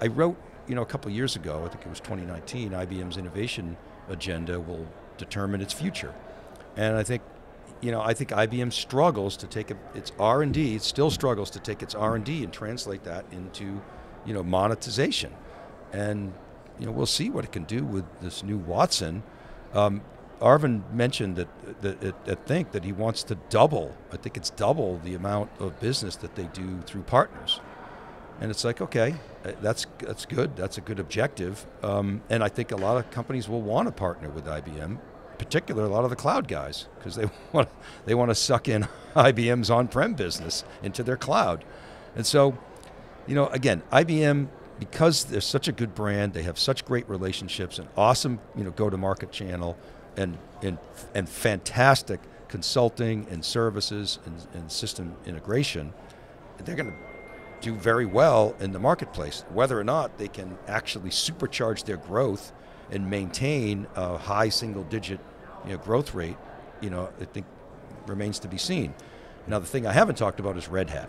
I wrote you know a couple years ago, I think it was 2019, IBM's innovation agenda will determine its future, and I think you know I think IBM struggles to take a, its R and D, it still struggles to take its R and D and translate that into you know monetization, and you know we'll see what it can do with this new Watson. Um, Arvind mentioned that, that at, Think that he wants to double. I think it's double the amount of business that they do through partners, and it's like okay, uh, that's that's good. That's a good objective, um, and I think a lot of companies will want to partner with IBM, particular a lot of the cloud guys, because they *laughs* want they want to suck in *laughs* IBM's on-prem business into their cloud, and so, you know, again, IBM because they're such a good brand, they have such great relationships, an awesome you know go-to-market channel and and and fantastic consulting and services and, and system integration, they're going to do very well in the marketplace. Whether or not they can actually supercharge their growth and maintain a high single-digit you know, growth rate, you know, I think remains to be seen. Now, the thing I haven't talked about is Red Hat.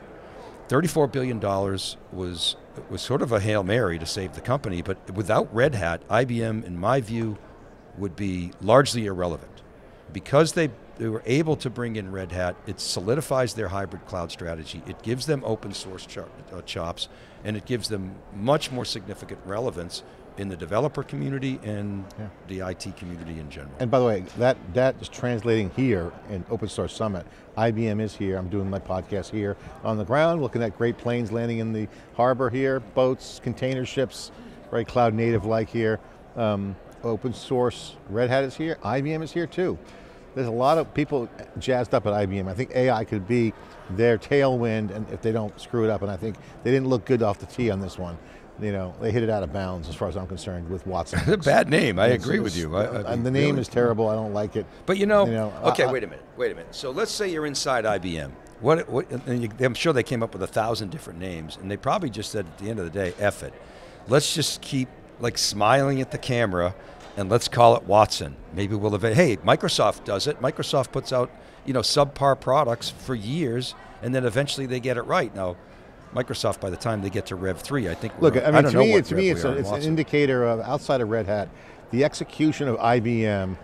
$34 billion was, was sort of a Hail Mary to save the company, but without Red Hat, IBM, in my view, would be largely irrelevant. Because they, they were able to bring in Red Hat, it solidifies their hybrid cloud strategy. It gives them open source uh, chops, and it gives them much more significant relevance in the developer community and yeah. the IT community in general. And by the way, that, that is translating here in Open Source Summit. IBM is here, I'm doing my podcast here on the ground, looking at great planes landing in the harbor here, boats, container ships, very cloud native like here. Um, open source, Red Hat is here, IBM is here too. There's a lot of people jazzed up at IBM. I think AI could be their tailwind and if they don't screw it up, and I think they didn't look good off the tee on this one you know, they hit it out of bounds as far as I'm concerned with Watson. a *laughs* bad name. I it's, agree with you. I, I and the name really, is terrible. I don't like it. But you know, you know okay, I, wait a minute, wait a minute. So let's say you're inside IBM. What? what you, I'm sure they came up with a thousand different names, and they probably just said at the end of the day, "F it." Let's just keep like smiling at the camera, and let's call it Watson. Maybe we'll have. Hey, Microsoft does it. Microsoft puts out you know subpar products for years, and then eventually they get it right. Now Microsoft by the time they get to Rev 3, I think. Look, I mean, I to me, to me it's, a, it's an indicator of, outside of Red Hat, the execution of IBM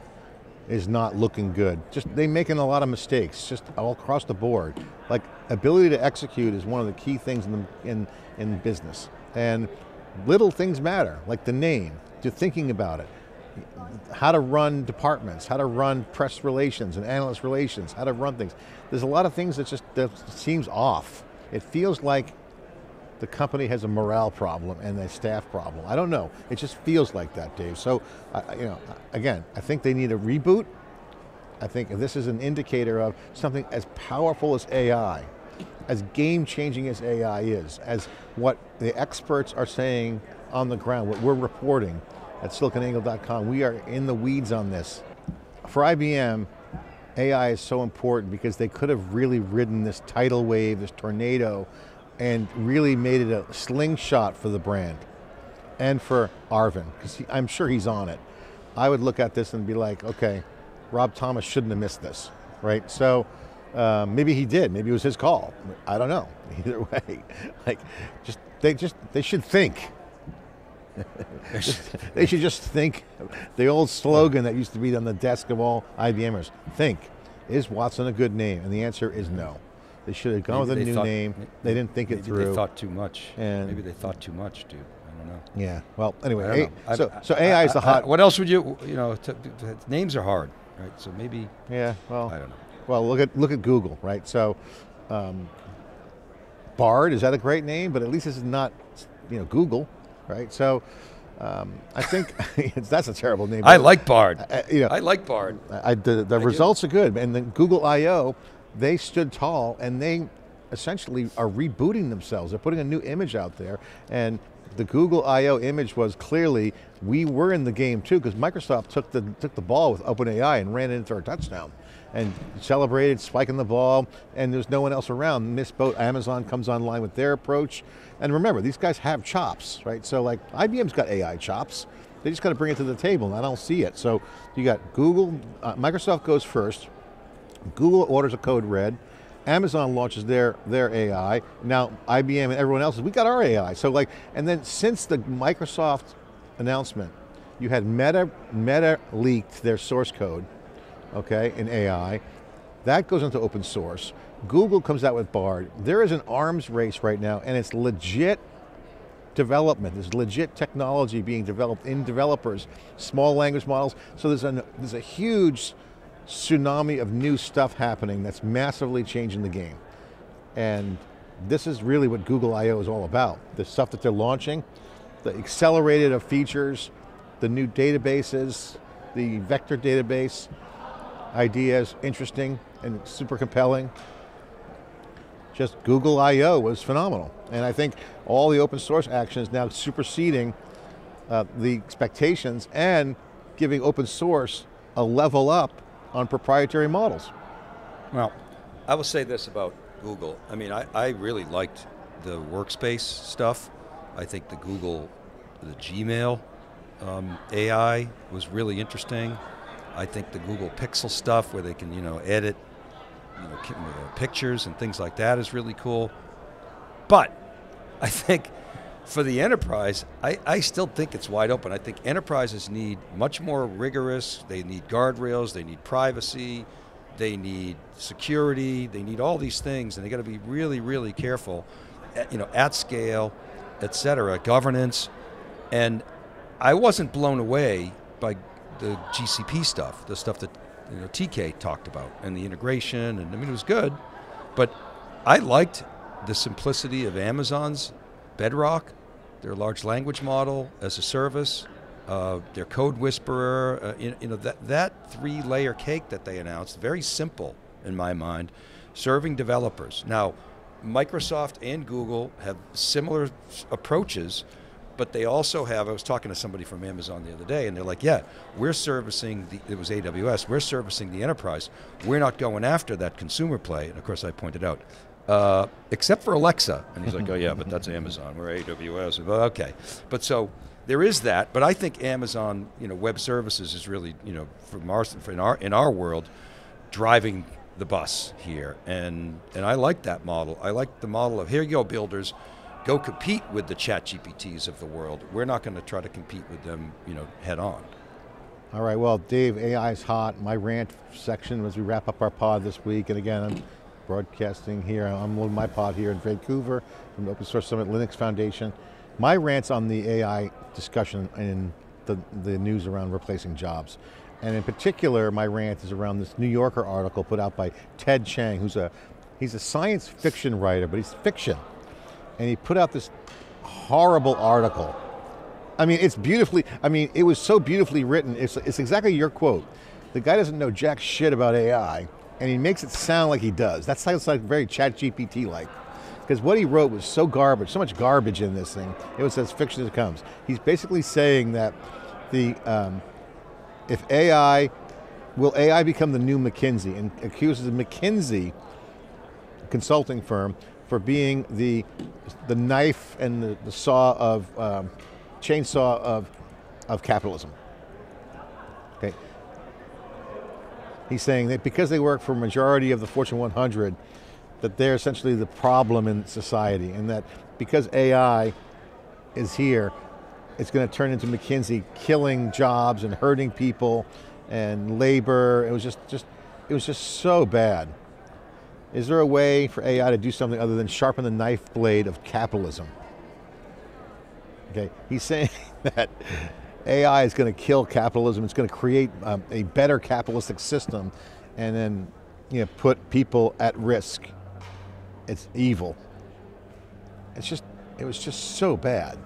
is not looking good. Just, they're making a lot of mistakes, just all across the board. Like, ability to execute is one of the key things in, the, in, in business. And little things matter, like the name, to thinking about it, how to run departments, how to run press relations and analyst relations, how to run things. There's a lot of things that just that seems off. It feels like the company has a morale problem and a staff problem. I don't know. It just feels like that, Dave. So, you know, again, I think they need a reboot. I think this is an indicator of something as powerful as AI, as game-changing as AI is, as what the experts are saying on the ground, what we're reporting at siliconangle.com. We are in the weeds on this. For IBM, AI is so important because they could have really ridden this tidal wave, this tornado, and really made it a slingshot for the brand and for Arvind, because I'm sure he's on it. I would look at this and be like, okay, Rob Thomas shouldn't have missed this, right? So uh, maybe he did, maybe it was his call. I don't know. *laughs* Either way, *laughs* like, just they just they should think. *laughs* they should just think the old slogan that used to be on the desk of all IBMers. Think, is Watson a good name? And the answer is no. They should have gone maybe with a new thought, name. They didn't think it through. They thought too much. And maybe they thought too much, dude. I don't know. Yeah. Well, anyway, a, so so AI is the hot. I, what else would you? You know, names are hard, right? So maybe. Yeah. Well. I don't know. Well, look at look at Google, right? So, um, Bard is that a great name? But at least this is not, you know, Google, right? So. Um, I think *laughs* that's a terrible name. I like Bard. I, you know, I like Bard. I, the, the results do. are good, and then Google I/O they stood tall and they essentially are rebooting themselves. They're putting a new image out there and the Google I/O image was clearly we were in the game too because Microsoft took the took the ball with OpenAI and ran it into our touchdown and celebrated spiking the ball and there's no one else around. This boat Amazon comes online with their approach and remember these guys have chops, right? So like IBM's got AI chops. They just got to bring it to the table and I don't see it. So you got Google, uh, Microsoft goes first, Google orders a code red, Amazon launches their, their AI, now IBM and everyone else, we got our AI. So like, and then since the Microsoft announcement, you had Meta, Meta leaked their source code, okay, in AI. That goes into open source. Google comes out with Bard. There is an arms race right now and it's legit development. There's legit technology being developed in developers, small language models. So there's, a there's a huge tsunami of new stuff happening that's massively changing the game. And this is really what Google I/O is all about. The stuff that they're launching, the accelerated of features, the new databases, the vector database ideas, interesting and super compelling. Just Google I/O was phenomenal. And I think all the open source action is now superseding uh, the expectations and giving open source a level up on proprietary models. Well, I will say this about Google. I mean, I, I really liked the workspace stuff. I think the Google, the Gmail um, AI was really interesting. I think the Google Pixel stuff where they can, you know, edit you know, uh, pictures and things like that is really cool. But I *laughs* think for the enterprise, I, I still think it's wide open. I think enterprises need much more rigorous. They need guardrails. They need privacy. They need security. They need all these things, and they got to be really, really careful. At, you know, at scale, et cetera, governance, and I wasn't blown away by the GCP stuff, the stuff that you know TK talked about, and the integration. And I mean, it was good, but I liked the simplicity of Amazon's Bedrock, their large language model as a service, uh, their Code Whisperer. Uh, you, you know that that three-layer cake that they announced, very simple in my mind, serving developers. Now, Microsoft and Google have similar approaches but they also have. I was talking to somebody from Amazon the other day, and they're like, "Yeah, we're servicing the. It was AWS. We're servicing the enterprise. We're not going after that consumer play." And of course, I pointed out, uh, except for Alexa, and he's like, "Oh yeah, but that's *laughs* Amazon. We're AWS." Well, okay, but so there is that. But I think Amazon, you know, Web Services is really, you know, from our in our in our world, driving the bus here, and and I like that model. I like the model of here you go, builders go compete with the chat GPTs of the world. We're not going to try to compete with them, you know, head on. All right, well, Dave, AI is hot. My rant section as we wrap up our pod this week, and again, I'm broadcasting here. I'm with my pod here in Vancouver from the Open Source Summit Linux Foundation. My rant's on the AI discussion and the, the news around replacing jobs. And in particular, my rant is around this New Yorker article put out by Ted Chiang, who's a, he's a science fiction writer, but he's fiction. And he put out this horrible article I mean, it's beautifully, I mean, it was so beautifully written. It's, it's exactly your quote. The guy doesn't know jack shit about AI, and he makes it sound like he does. That sounds like very chat GPT like. Because what he wrote was so garbage, so much garbage in this thing. It was as fiction as it comes. He's basically saying that the, um, if AI, will AI become the new McKinsey? And accuses McKinsey consulting firm for being the the knife and the, the saw of um, chainsaw of of capitalism. He's saying that because they work for a majority of the Fortune 100, that they're essentially the problem in society, and that because AI is here, it's going to turn into McKinsey killing jobs and hurting people and labor. It was just, just, it was just so bad. Is there a way for AI to do something other than sharpen the knife blade of capitalism? Okay, he's saying *laughs* that AI is going to kill capitalism. It's going to create um, a better capitalistic system, and then you know put people at risk. It's evil. It's just, it was just so bad,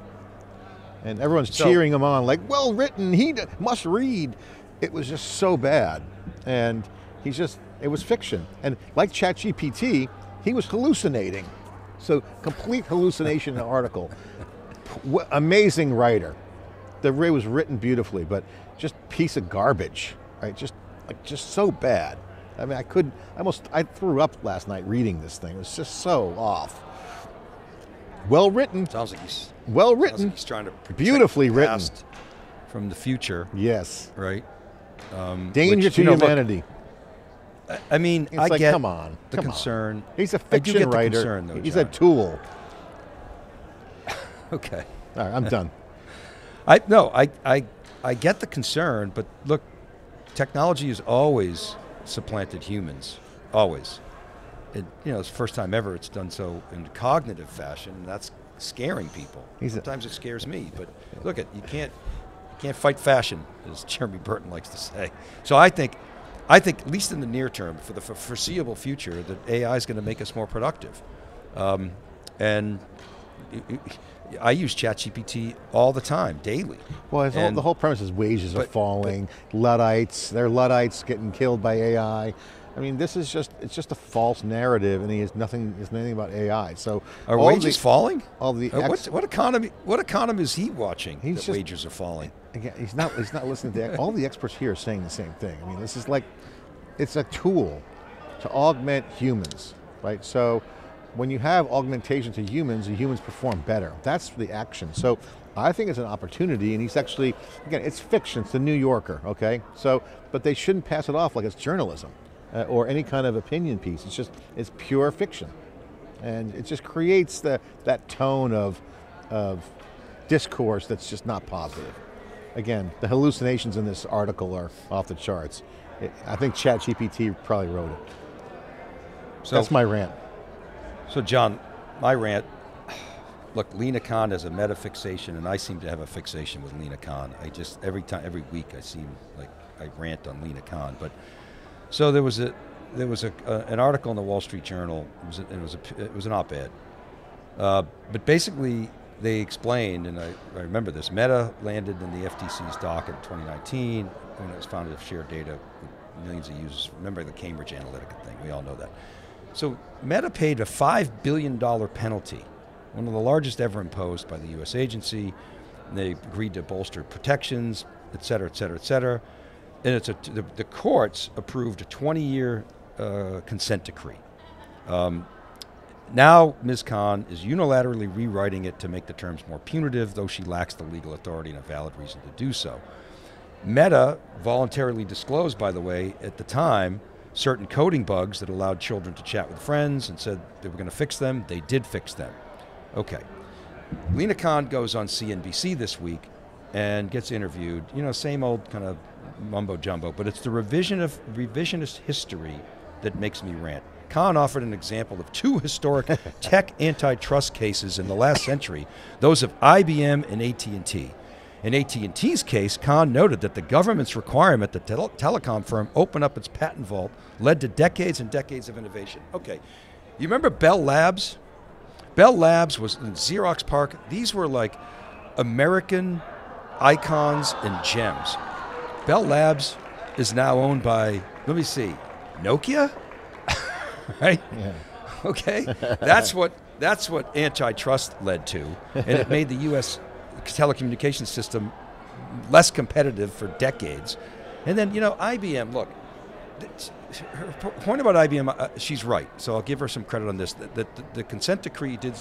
and everyone's So- cheering him on like, well written. He must read. It was just so bad, and he's just, it was fiction. And like ChatGPT, he was hallucinating. So complete hallucination in the article. Amazing writer. The Ray was written beautifully, but just piece of garbage, right? Just like just so bad. I mean, I couldn't. I almost I threw up last night reading this thing. It was just so off. Well written, Sounds like he's well written, like he's trying to beautifully the written. from the future, Yes. right? Um, Danger which, to you know, humanity. I- I mean, It's I like, get come on, the come on. concern. He's a I do fiction writer. concern, though, He's a tool. *laughs* Okay. All right, I'm done. I no, I, I I get the concern, but look, technology has always supplanted humans, always. It, you know, it's the first time ever it's done so in cognitive fashion. And that's scaring people. He's Sometimes it scares me, but look, at you can't you can't fight fashion, as Jeremy Burton likes to say. So I think, I think at least in the near term, for the f- foreseeable future, that AI is going to make us more productive, um, and. y- y- I use ChatGPT all the time, daily. Well, all, the whole premise is wages are but- falling. Luddites, they're Luddites getting killed by AI. I mean, this is just it's just a false narrative, and he has nothing. There's nothing about AI. So Are wages the, falling? all the Uh, what's, what economy? What economy is he watching? He's that just- wages are falling. Again, he's not. He's not listening to all the experts here are saying the same thing. I mean, this is like, it's a tool to augment humans, right? So, when you have augmentation to humans, the humans perform better. That's the action. So, I think it's an opportunity, and he's actually, again, it's fiction. It's the New Yorker, okay? So, but they shouldn't pass it off like it's journalism. uh, or any kind of opinion piece. It's just, it's pure fiction. And it just creates the, that tone of, of discourse that's just not positive. Again, the hallucinations in this article are off the charts. It, I think ChatGPT probably wrote it. So that's my rant. So John, my rant, look, Lina Khan has a meta fixation, and I seem to have a fixation with Lina Khan. I just, every time, every week I seem like I rant on Lina Khan. But, so there was a, there was a, uh, an article in the Wall Street Journal, it was, a, it was, a, it was an op-ed, uh, but basically they explained, and I, I, remember this, Meta landed in the FTC's dock in 2019 when it was founded of shared data with millions of users. Remember the Cambridge Analytica thing, we all know that. So Meta paid a $5 billion penalty, one of the largest ever imposed by the US agency. They agreed to bolster protections, et cetera, et cetera, et cetera. And it's a, the, the courts approved a 20 year uh, consent decree. Um, now, Ms. Khan is unilaterally rewriting it to make the terms more punitive, though she lacks the legal authority and a valid reason to do so. Meta voluntarily disclosed, by the way, at the time, certain coding bugs that allowed children to chat with friends and said they were going to fix them. They did fix them. Okay. Lina Khan goes on CNBC this week and gets interviewed. You know, same old kind of mumbo jumbo, but it's the revision of revisionist history that makes me rant. Khan offered an example of two historic *laughs* tech antitrust cases in the last century, those of IBM and AT&T. In AT&T's case, Khan noted that the government's requirement that the telecom firm open up its patent vault led to decades and decades of innovation. Okay, you remember Bell Labs? Bell Labs was in Xerox PARC. These were like American icons and gems. Bell Labs is now owned by, let me see, Nokia? *laughs* right? Yeah. Okay. That's what that's what antitrust led to. And it made the US telecommunications system less competitive for decades. And then, you know, IBM, look, her point about IBM, uh, she's right. So I'll give her some credit on this. That the, the, consent decree did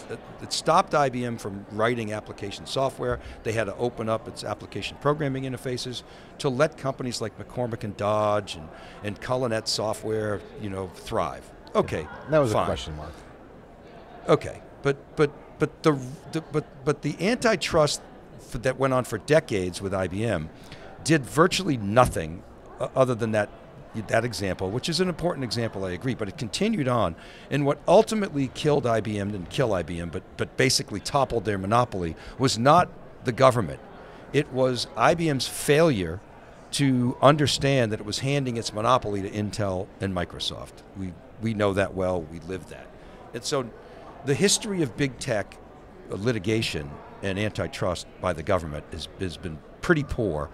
it stopped IBM from writing application software. They had to open up its application programming interfaces to let companies like McCormick and Dodge and, and Cullinet Software, you know, thrive. Okay, that was fine. a question mark. Okay, but but but the, the but but the antitrust that went on for decades with IBM did virtually nothing uh, other than that that example, which is an important example, I agree, but it continued on. And what ultimately killed IBM, didn't kill IBM, but, but basically toppled their monopoly, was not the government. It was IBM's failure to understand that it was handing its monopoly to Intel and Microsoft. We, we know that well, we live that. And so the history of big tech uh, litigation and antitrust by the government has, has been pretty poor.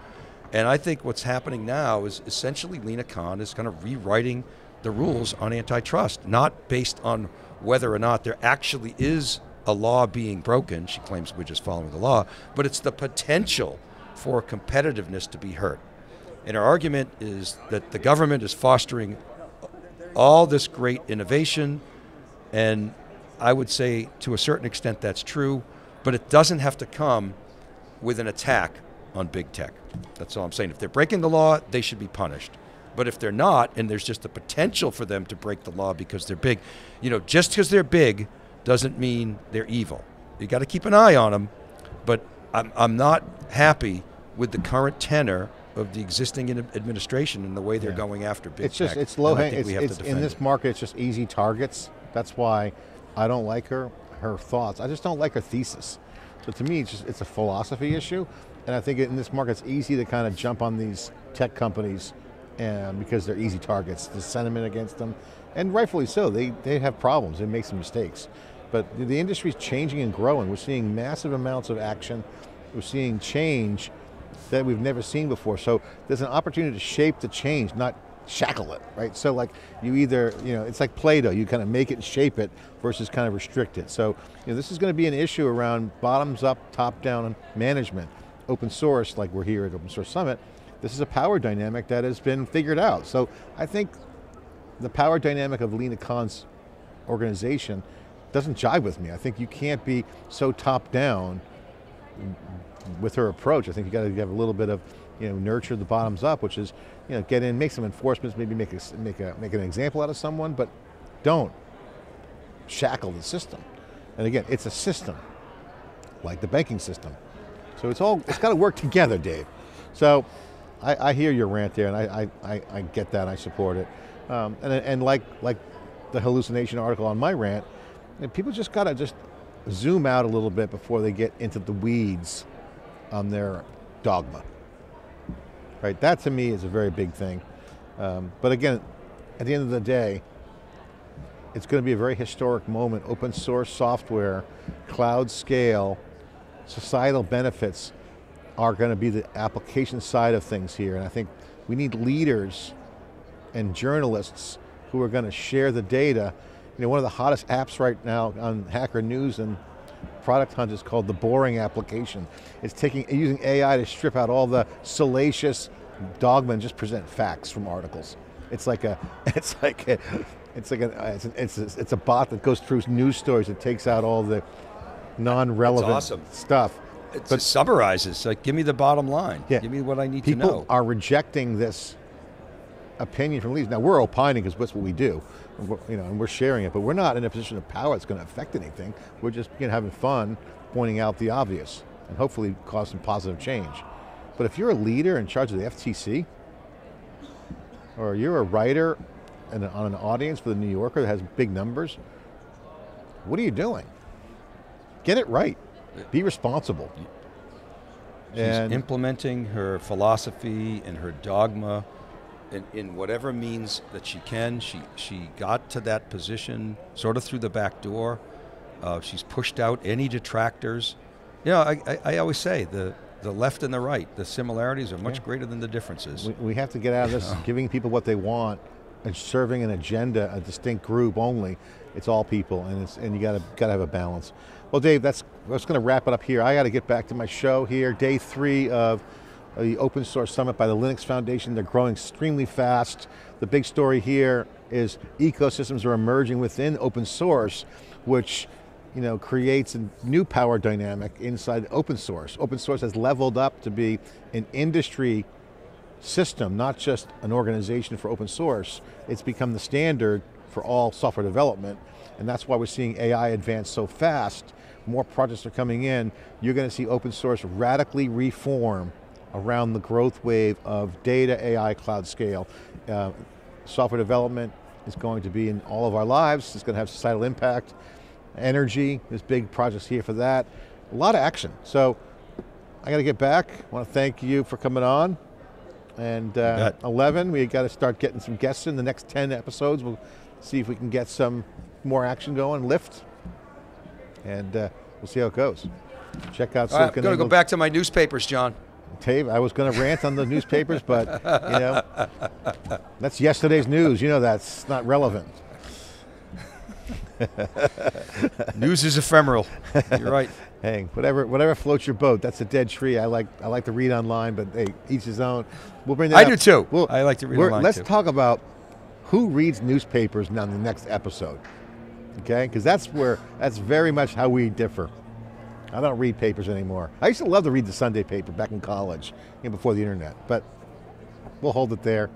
And I think what's happening now is essentially Lina Khan is kind of rewriting the rules on antitrust, not based on whether or not there actually is a law being broken. She claims we're just following the law, but it's the potential for competitiveness to be hurt. And her argument is that the government is fostering all this great innovation, and I would say to a certain extent that's true, but it doesn't have to come with an attack on big tech. That's all I'm saying. If they're breaking the law, they should be punished. But if they're not, and there's just the potential for them to break the law because they're big, you know, just because they're big doesn't mean they're evil. You got to keep an eye on them, but I'm, I'm not happy with the current tenor of the existing administration and the way they're yeah. going after big tech. it's Just, it's low hanging. It's, it's in this market. It's just easy targets. That's why I don't like her her thoughts. I just don't like her thesis. So to me, it's just it's a philosophy issue, and I think in this market it's easy to kind of jump on these tech companies, and because they're easy targets. The sentiment against them, and rightfully so. They they have problems. They make some mistakes, but the industry is changing and growing. We're seeing massive amounts of action. We're seeing change that we've never seen before. So there's an opportunity to shape the change, not shackle it, right? So like you either, you know, it's like Play-Doh, you kind of make it and shape it versus kind of restrict it. So you know, this is going to be an issue around bottoms up, top down management. Open source, like we're here at Open Source Summit, this is a power dynamic that has been figured out. So I think the power dynamic of Lina Khan's organization doesn't jive with me. I think you can't be so top down with her approach. I think you got to have a little bit of, you know, nurture the bottoms up, which is, you know, get in, make some enforcements, maybe make a, make a make an example out of someone, but don't shackle the system. And again, it's a system, like the banking system. So it's all it's got to work together, Dave. So I, I, hear your rant there, and I, I, I get that. I support it. Um, and and like like the hallucination article on my rant, people just got to just zoom out a little bit before they get into the weeds on their dogma. Right, that to me is a very big thing. Um, but again, at the end of the day, it's going to be a very historic moment. Open source software, cloud scale, societal benefits are going to be the application side of things here. And I think we need leaders and journalists who are going to share the data. You know, one of the hottest apps right now on Hacker News and Product Hunt is called the Boring Application. It's taking using AI to strip out all the salacious dogma and just present facts from articles. It's like a, *laughs* it's like a, it's like a, it's, a, it's, a, it's a bot that goes through news stories. It takes out all the non-relevant awesome. stuff. It but summarizes. Like, give me the bottom line. Yeah, give me what I need to know. People are rejecting this opinion from leaders. Now we're opining because that's what we do, you know, and we're sharing it. But we're not in a position of power that's going to affect anything. We're just you know, having fun, pointing out the obvious, and hopefully cause some positive change. But if you're a leader in charge of the FTC, or you're a writer and on an audience for the New Yorker that has big numbers, what are you doing? Get it right. Be responsible. She's and implementing her philosophy and her dogma in, in, whatever means that she can. She, she got to that position sort of through the back door. Uh, she's pushed out any detractors. You know, I, I, I, always say the, the left and the right, the similarities are much yeah. greater than the differences. We, we, have to get out of this *laughs* giving people what they want and serving an agenda, a distinct group only. It's all people, and it's and you got to got to have a balance. Well, Dave, that's that's going to wrap it up here. I got to get back to my show here, day three of the Open Source Summit by the Linux Foundation. They're growing extremely fast. The big story here is ecosystems are emerging within open source, which you know, creates a new power dynamic inside open source. Open source has leveled up to be an industry system, not just an organization for open source. It's become the standard for all software development, and that's why we're seeing AI advance so fast. More projects are coming in. You're going to see open source radically reform around the growth wave of data, AI, cloud scale. Uh, software development is going to be in all of our lives. It's going to have societal impact. Energy, there's big projects here for that. A lot of action. So I got to get back. I want to thank you for coming on. And uh, 11, we got to start getting some guests in the next 10 episodes. We'll see if we can get some more action going, lift, and uh, we'll see how it goes. Check out Silicon I'm going to go back to my newspapers, John. Dave, I was going to rant on the newspapers, but you know, that's yesterday's news. You know that's not relevant. *laughs* news is ephemeral. You're right. Hang, whatever, whatever floats your boat. That's a dead tree. I like, I like to read online, but hey, each his own. We'll bring that. I up. do too. We'll, I like to read online Let's too. talk about who reads newspapers now in the next episode. Okay, because that's where that's very much how we differ. I don't read papers anymore. I used to love to read the Sunday paper back in college, you know, before the internet, but we'll hold it there.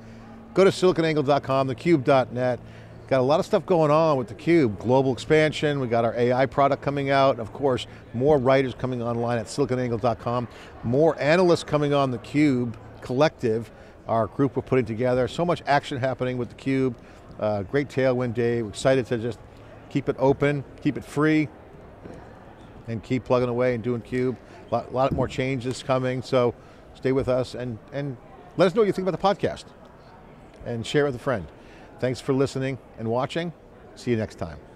Go to siliconangle.com, thecube.net. Got a lot of stuff going on with theCUBE, global expansion, we got our AI product coming out, of course, more writers coming online at siliconangle.com, more analysts coming on theCUBE collective, our group we're putting together, so much action happening with theCUBE, uh, great tailwind day, we're excited to just keep it open, keep it free, and keep plugging away and doing Cube. A lot, lot more changes coming, so stay with us and, and let us know what you think about the podcast and share it with a friend. Thanks for listening and watching. See you next time.